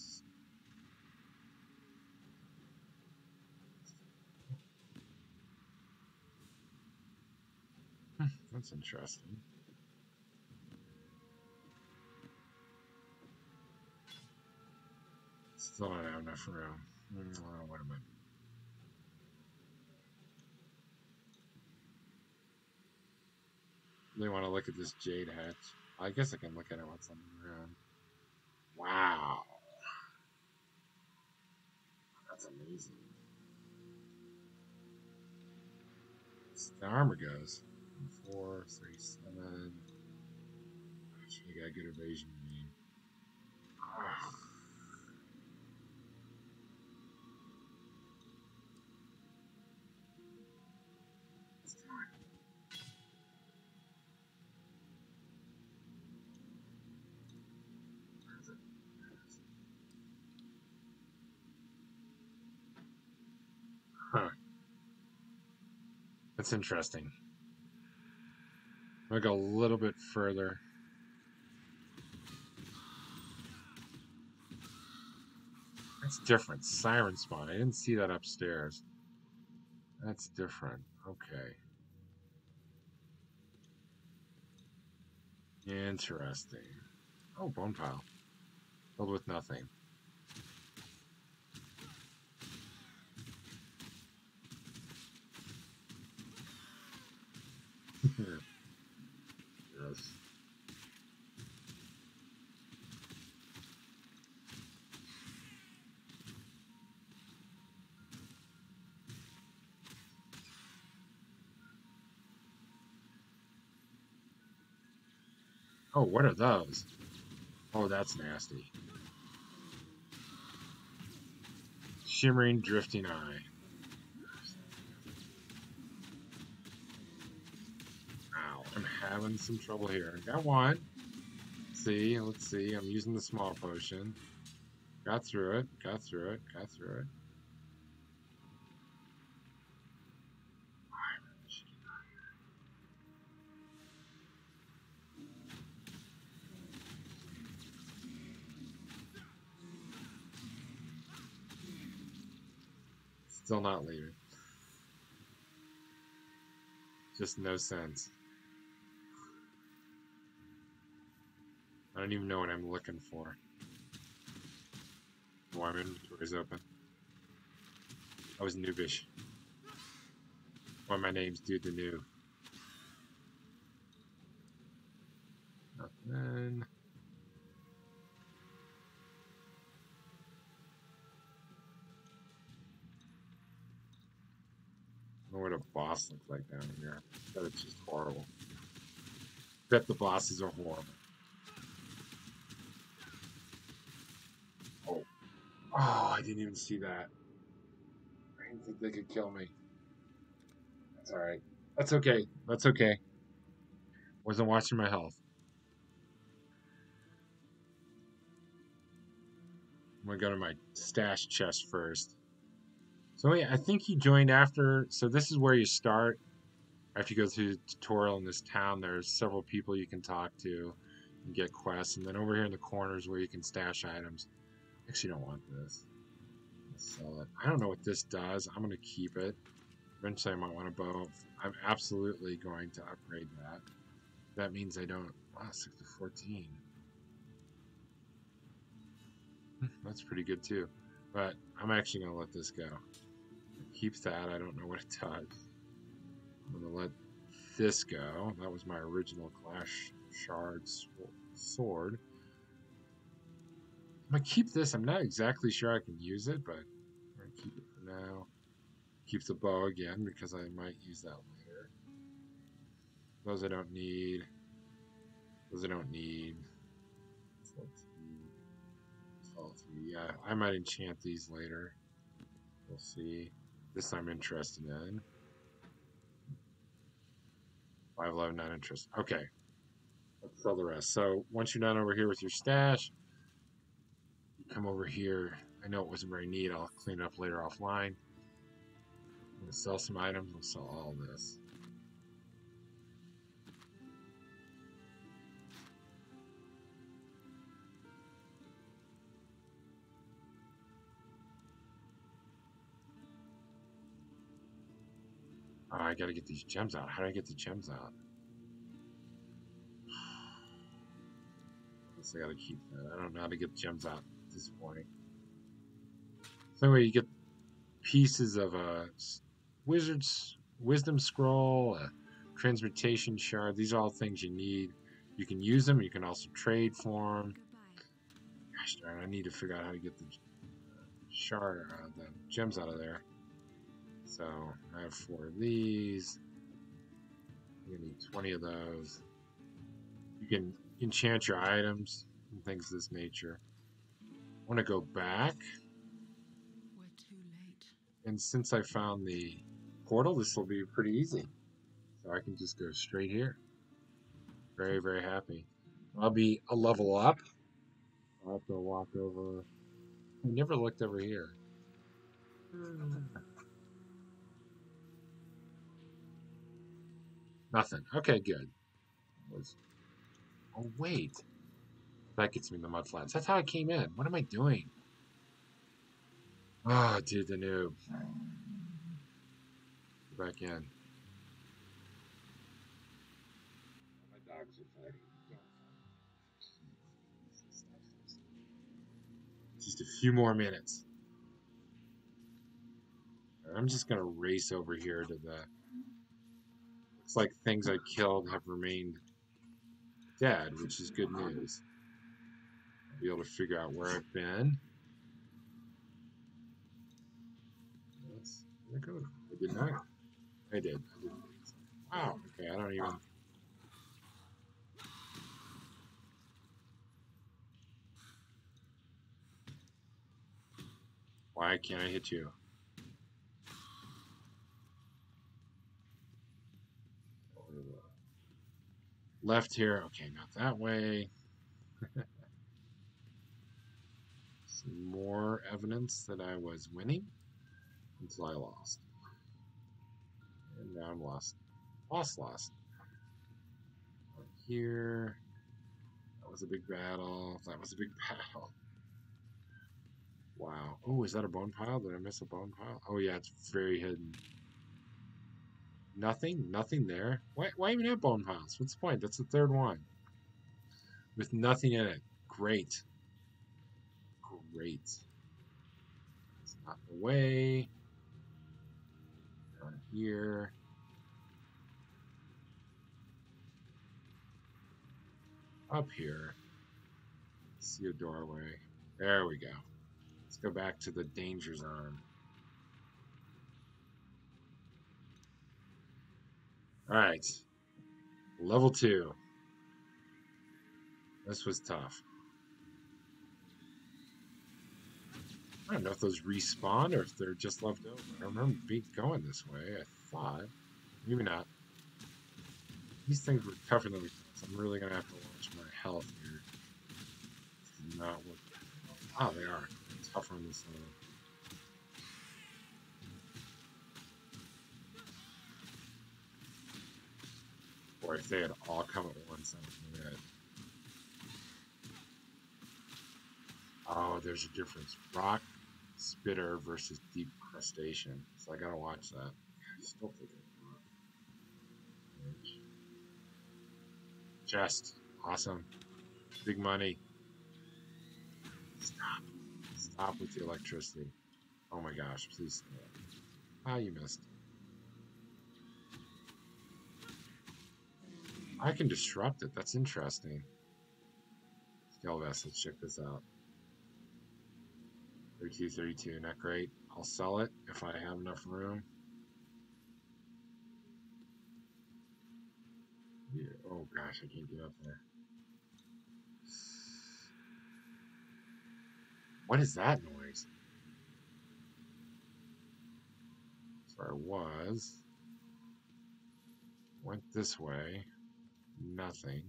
*laughs* That's interesting. Still don't have enough room. Oh, wait a minute. They want to look at this jade hatch. I guess I can look at it once I'm around. Wow. That's amazing. The armor goes. Four, three, seven. Actually, got good evasion. Huh. That's interesting. Gonna go a little bit further. That's different. Siren spawn. I didn't see that upstairs. That's different. Okay. Interesting. Oh, bone pile. Filled with nothing. Yes. Oh, what are those? Oh, that's nasty. Shimmering, drifting eye. Having some trouble here. Got one. See, let's see. I'm using the small potion. Got through it, got through it, got through it. Still not leaving. Just no sense. Don't even know what I'm looking for. Why my inventory's open. I was noobish. Why my name's Dood the Noob. Nothing. I don't know what a boss looks like down here. That's just horrible. Bet the bosses are horrible. Oh, I didn't even see that. I didn't think they could kill me. That's alright. That's okay. That's okay. Wasn't watching my health. I'm gonna go to my stash chest first. So yeah, I think he joined after. So this is where you start. After you go through the tutorial in this town, there's several people you can talk to and get quests. And then over here in the corners where you can stash items. Actually, don't want this. Let's sell it. I don't know what this does. I'm going to keep it. Eventually, I might want a bow. I'm absolutely going to upgrade that. That means I don't... Wow, 6 to 14. Hmm, That's pretty good, too. But I'm actually going to let this go. It keeps that. I don't know what it does. I'm going to let this go. That was my original Clash Shard sw- sword. I'm gonna keep this. I'm not exactly sure I can use it, but I'm gonna keep it for now. Keep the bow again because I might use that later. Those I don't need. Those I don't need. 14, 12, Yeah, I might enchant these later. We'll see. This I'm interested in. 511 not interested. Okay. Let's sell the rest. So once you're done over here with your stash, come over here. I know it wasn't very neat. I'll clean it up later offline. I'm going to sell some items. We'll sell all this. Oh, I got to get these gems out. How do I get the gems out? I *sighs* Guess I got to keep that. I don't know how to get the gems out this point. So anyway, you get pieces of a wizard's wisdom scroll, a Transmutation shard. These are all things you need. You can use them. You can also trade for them. Gosh darn, I need to figure out how to get the shard, uh, the gems out of there. So I have four of these. You need 20 of those. You can enchant your items and things of this nature. I want to go back, We're too late. and since I found the portal, this will be pretty easy. So I can just go straight here. Very, very happy. I'll be a level up. I'll have to walk over. I never looked over here. *sighs* Nothing. Okay, good. Oh wait, that gets me in the mud flats. That's how I came in. What am I doing? Ah, dude, the noob. Back in. Just a few more minutes. I'm just gonna race over here to the. Looks like things I killed have remained dead, which is good news. Be able to figure out where I've been. Did I go? I did not. I did. I did. Wow. Okay, I don't even. Why can't I hit you? Left here. Okay, not that way. *laughs* More evidence that I was winning until I lost. And now I'm lost. Lost, lost. Here. That was a big battle. That was a big *laughs* battle. Wow. Oh, is that a bone pile? Did I miss a bone pile? Oh, yeah, it's very hidden. Nothing? Nothing there? Why, why even have bone piles? What's the point? That's the third one. With nothing in it. Great. Great. It's not the way. Down here. Up here. See a doorway. There we go. Let's go back to the danger zone. Alright. Level 2. This was tough. I don't know if those respawn or if they're just left over. I remember be going this way. I thought. Maybe not. These things were tougher than we thought, I'm really gonna have to watch my health here. Not what. Oh, they are tougher on this level. Boy, if they had all come at once, that would it. Oh, there's a difference. Rock spitter versus deep crustacean. So I gotta watch that. I. Chest. Awesome. Big money. Stop. Stop with the electricity. Oh my gosh, please stop. Ah, you missed. I can disrupt it. That's interesting. Scale let's check this out. 32, 32, not great. I'll sell it if I have enough room. Yeah. Oh gosh, I can't get up there. What is that noise? So I was. Went this way. Nothing.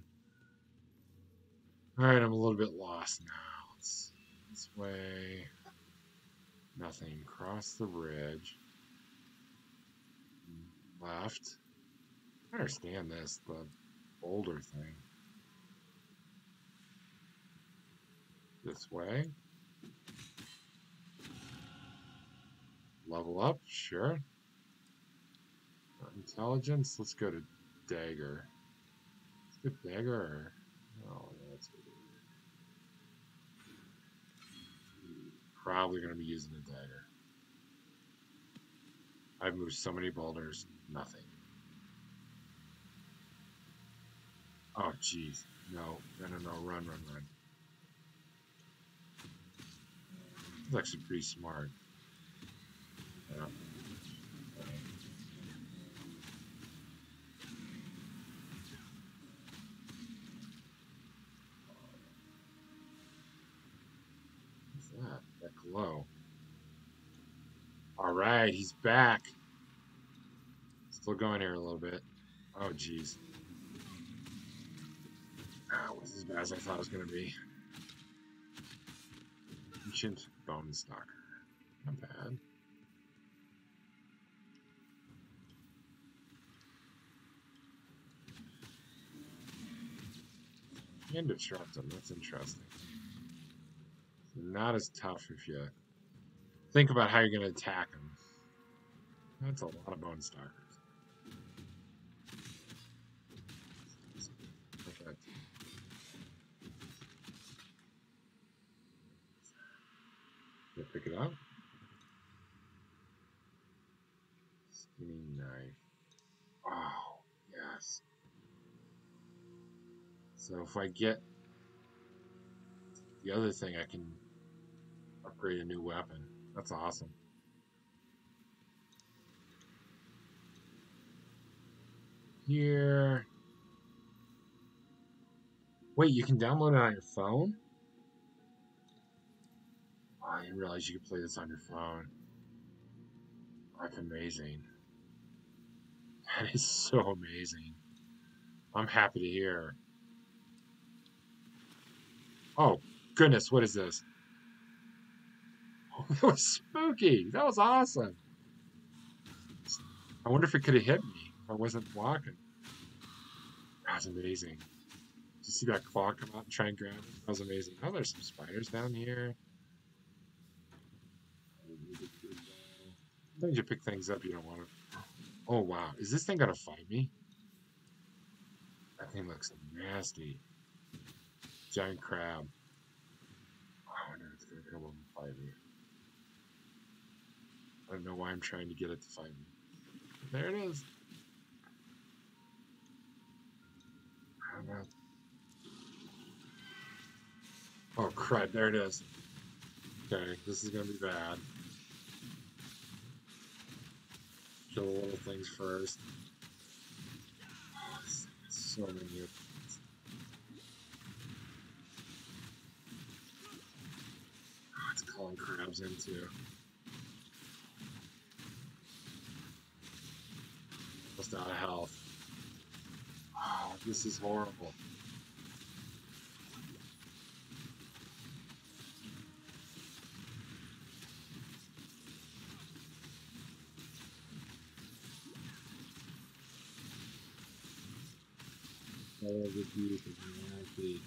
Alright, I'm a little bit lost now. This way. Nothing. Cross the bridge. Left. I understand this, the boulder thing. This way. Level up, sure. Intelligence, let's go to dagger. Let's go dagger oh let's probably going to be using a dagger. I've moved so many boulders, nothing. Oh, jeez. No, no, no, run, run, run. It's actually pretty smart. Yeah. Glow. All right, he's back. Still going here a little bit. Oh, jeez. Ah, was as bad as I thought it was going to be. Ancient Bone Stalker. Not bad. And. That's interesting. Not as tough if you think about how you're going to attack them. That's a lot of Bone Stalkers. Okay. Yeah, pick it up. Skinny knife. Oh, yes. So if I get the other thing, I can upgrade a new weapon. That's awesome. Here. Wait, you can download it on your phone? Oh, I didn't realize you could play this on your phone. That's amazing. *laughs* That is so amazing. I'm happy to hear. Oh, goodness, what is this? *laughs* That was spooky. That was awesome. I wonder if it could have hit me if I wasn't walking. That was amazing. Did you see that claw come out and try and grab it? That was amazing. Oh, there's some spiders down here. Sometimes you pick things up you don't want to. Oh, wow. Is this thing going to fight me? That thing looks nasty. Giant crab. I wonder if it's going to come over and fight me. I don't know why I'm trying to get it to find me. There it is. Oh crud, there it is. Okay, this is gonna be bad. Kill the little things first. So many of. It's calling crabs into. Almost out of health. Oh, this is horrible. Oh, the beautiful humanity.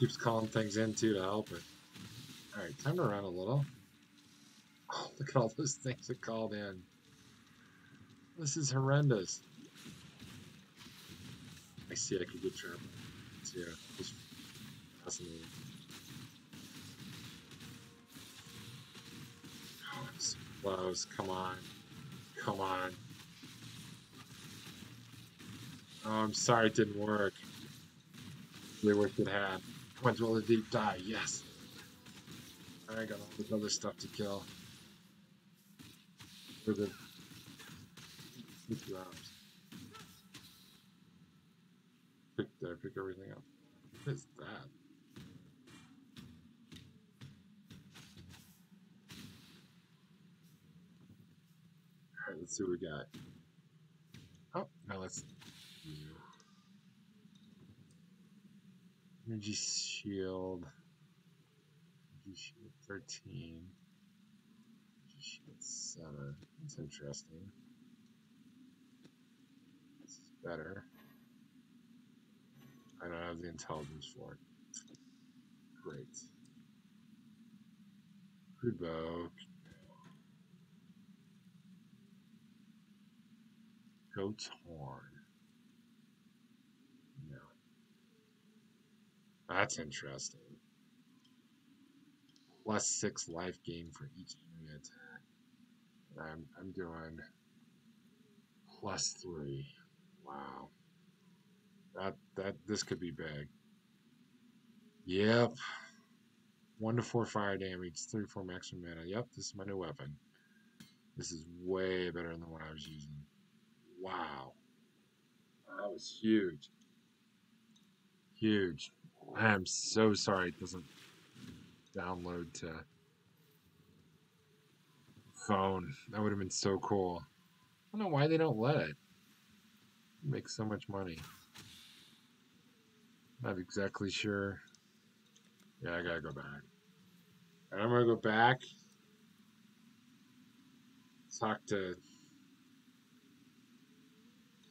Keeps calling things in too to help it. Alright, time to run a little. *laughs* Look at all those things that called in. This is horrendous. I see I could get trapped. too. It's fascinating. Oh, close. Come on. Come on. Oh, I'm sorry it didn't work. Really wish it had. Went to all the deep dive, yes. I got all this other stuff to kill. For the Pick there, pick everything up. What is that? Alright, let's see what we got. Oh, now let's Energy shield. Energy shield 13. Shield 7. That's interesting. This is better. I don't have the intelligence for it. Great. Crude bow. Goat's horn. No. That's interesting. Plus six life gain for each attack. I'm I'm doing Plus three. Wow. That that this could be big. Yep. One to four fire damage, three four maximum mana. Yep, this is my new weapon. This is way better than the one I was using. Wow. That was huge. Huge. I am so sorry it doesn't download to phone. That would have been so cool. I don't know why they don't let it. makes so much money. Not exactly sure. Yeah, I gotta go back. And I'm gonna go back. Talk to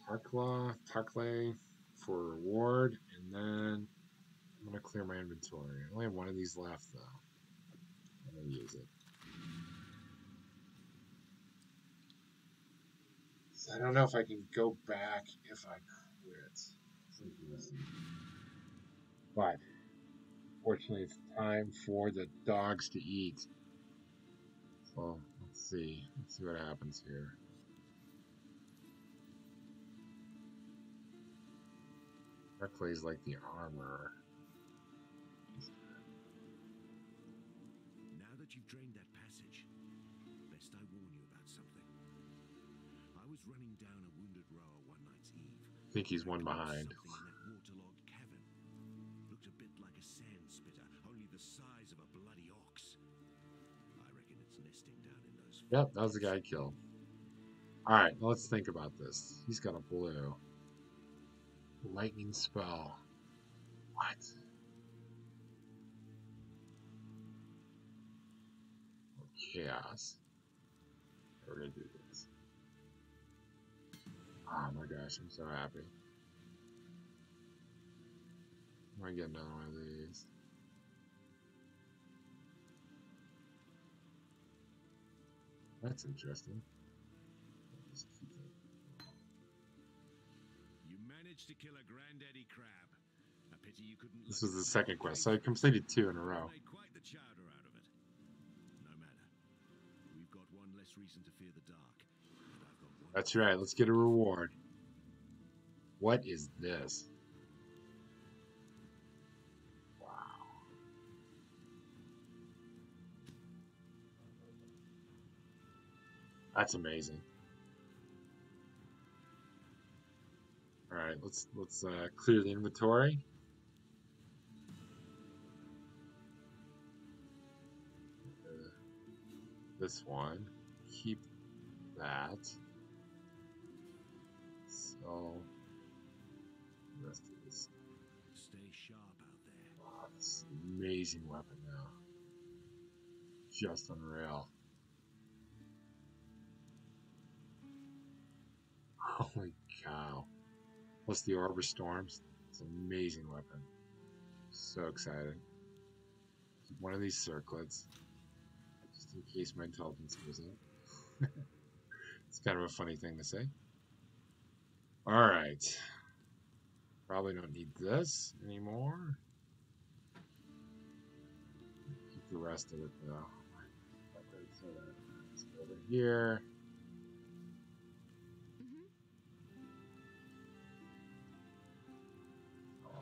Tarkla, Tarkle for reward, and then I'm gonna clear my inventory. I only have one of these left though. I'm gonna use it. I don't know if I can go back if I quit. But fortunately it's time for the dogs to eat. So let's see. Let's see what happens here. That plays like the armor. Now that you've drained that passage, best I warn you about something. I was running down a wounded rower one night's eve. I think he's one behind. Something in that waterlogged cavern. Looked a bit like a sand spitter, only the size of a bloody ox. I reckon it's nesting down in those. Yep, that was the guy I killed. Alright, let's think about this. He's got a blue. Lightning spell. What? Chaos. We're gonna do this. Oh my gosh, I'm so happy. I'm gonna get another one of these. That's interesting. Just keep it. You managed to kill a granddaddy crab. A pity you couldn't. This was the second quest, so I completed two in a row. Made quite the chowder out of it. No matter. We've got one less reason to fear the dark. And I've got one That's right, let's get a reward. What is this? Wow. That's amazing. All right, let's let's uh, clear the inventory. Uh, This one, keep that. Oh. So, the rest of this, Stay sharp out there. wow, this is an amazing weapon now. Just unreal. *laughs* Holy cow. Plus the Arbor Storms. It's an amazing weapon. So excited. Keep one of these circlets. Just in case my intelligence goes up. *laughs* it's kind of a funny thing to say. Alright. Probably don't need this anymore. Keep the rest of it though. That's over here. Mm-hmm.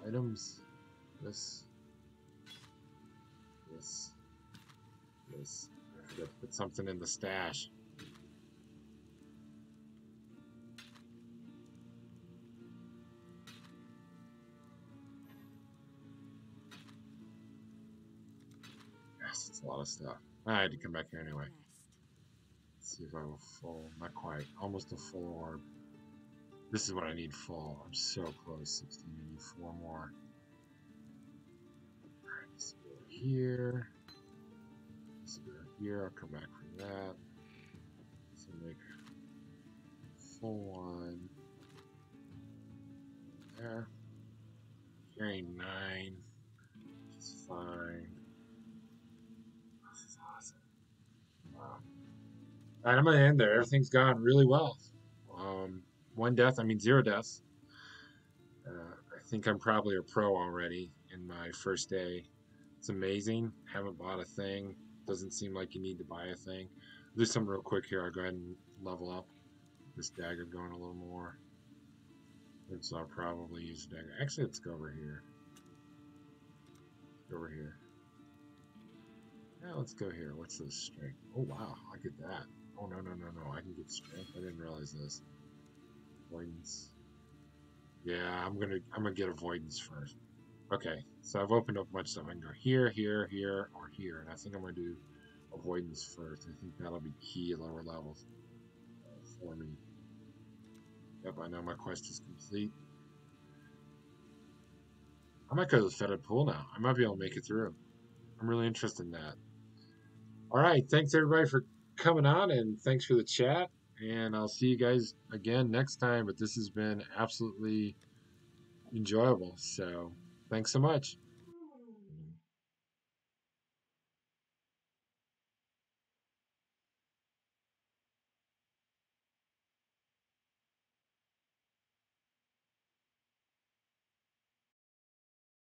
items. This. This. This. I forgot to put something in the stash. A lot of stuff. I had to come back here anyway. Let's see if I have a full, not quite, almost a full orb. This is what I need full. I'm so close. 16, I need four more. Alright, let's go here. Let's go here. I'll come back for that. So make full one. There. Carrying nine. Is fine. Alright, I'm gonna end there. Everything's gone really well. Um, one death, I mean zero deaths. Uh, I think I'm probably a pro already in my first day. It's amazing. Haven't bought a thing. Doesn't seem like you need to buy a thing. Do something real quick here. I'll go ahead and level up. this dagger going a little more. And so I'll probably use dagger. Actually, let's go over here. Over here. Yeah, let's go here. What's this strength? Oh wow, I get that. Oh no no no no! I can get strength. I didn't realize this. Avoidance. Yeah, I'm gonna I'm gonna get avoidance first. Okay, so I've opened up of stuff. I can go here, here, here, or here, and I think I'm gonna do avoidance first. I think that'll be key lower levels for me. Yep, I know my quest is complete. I might go to the fetid pool now. I might be able to make it through. I'm really interested in that. All right, thanks everybody for coming on, and thanks for the chat. And I'll see you guys again next time. But this has been absolutely enjoyable. So thanks so much.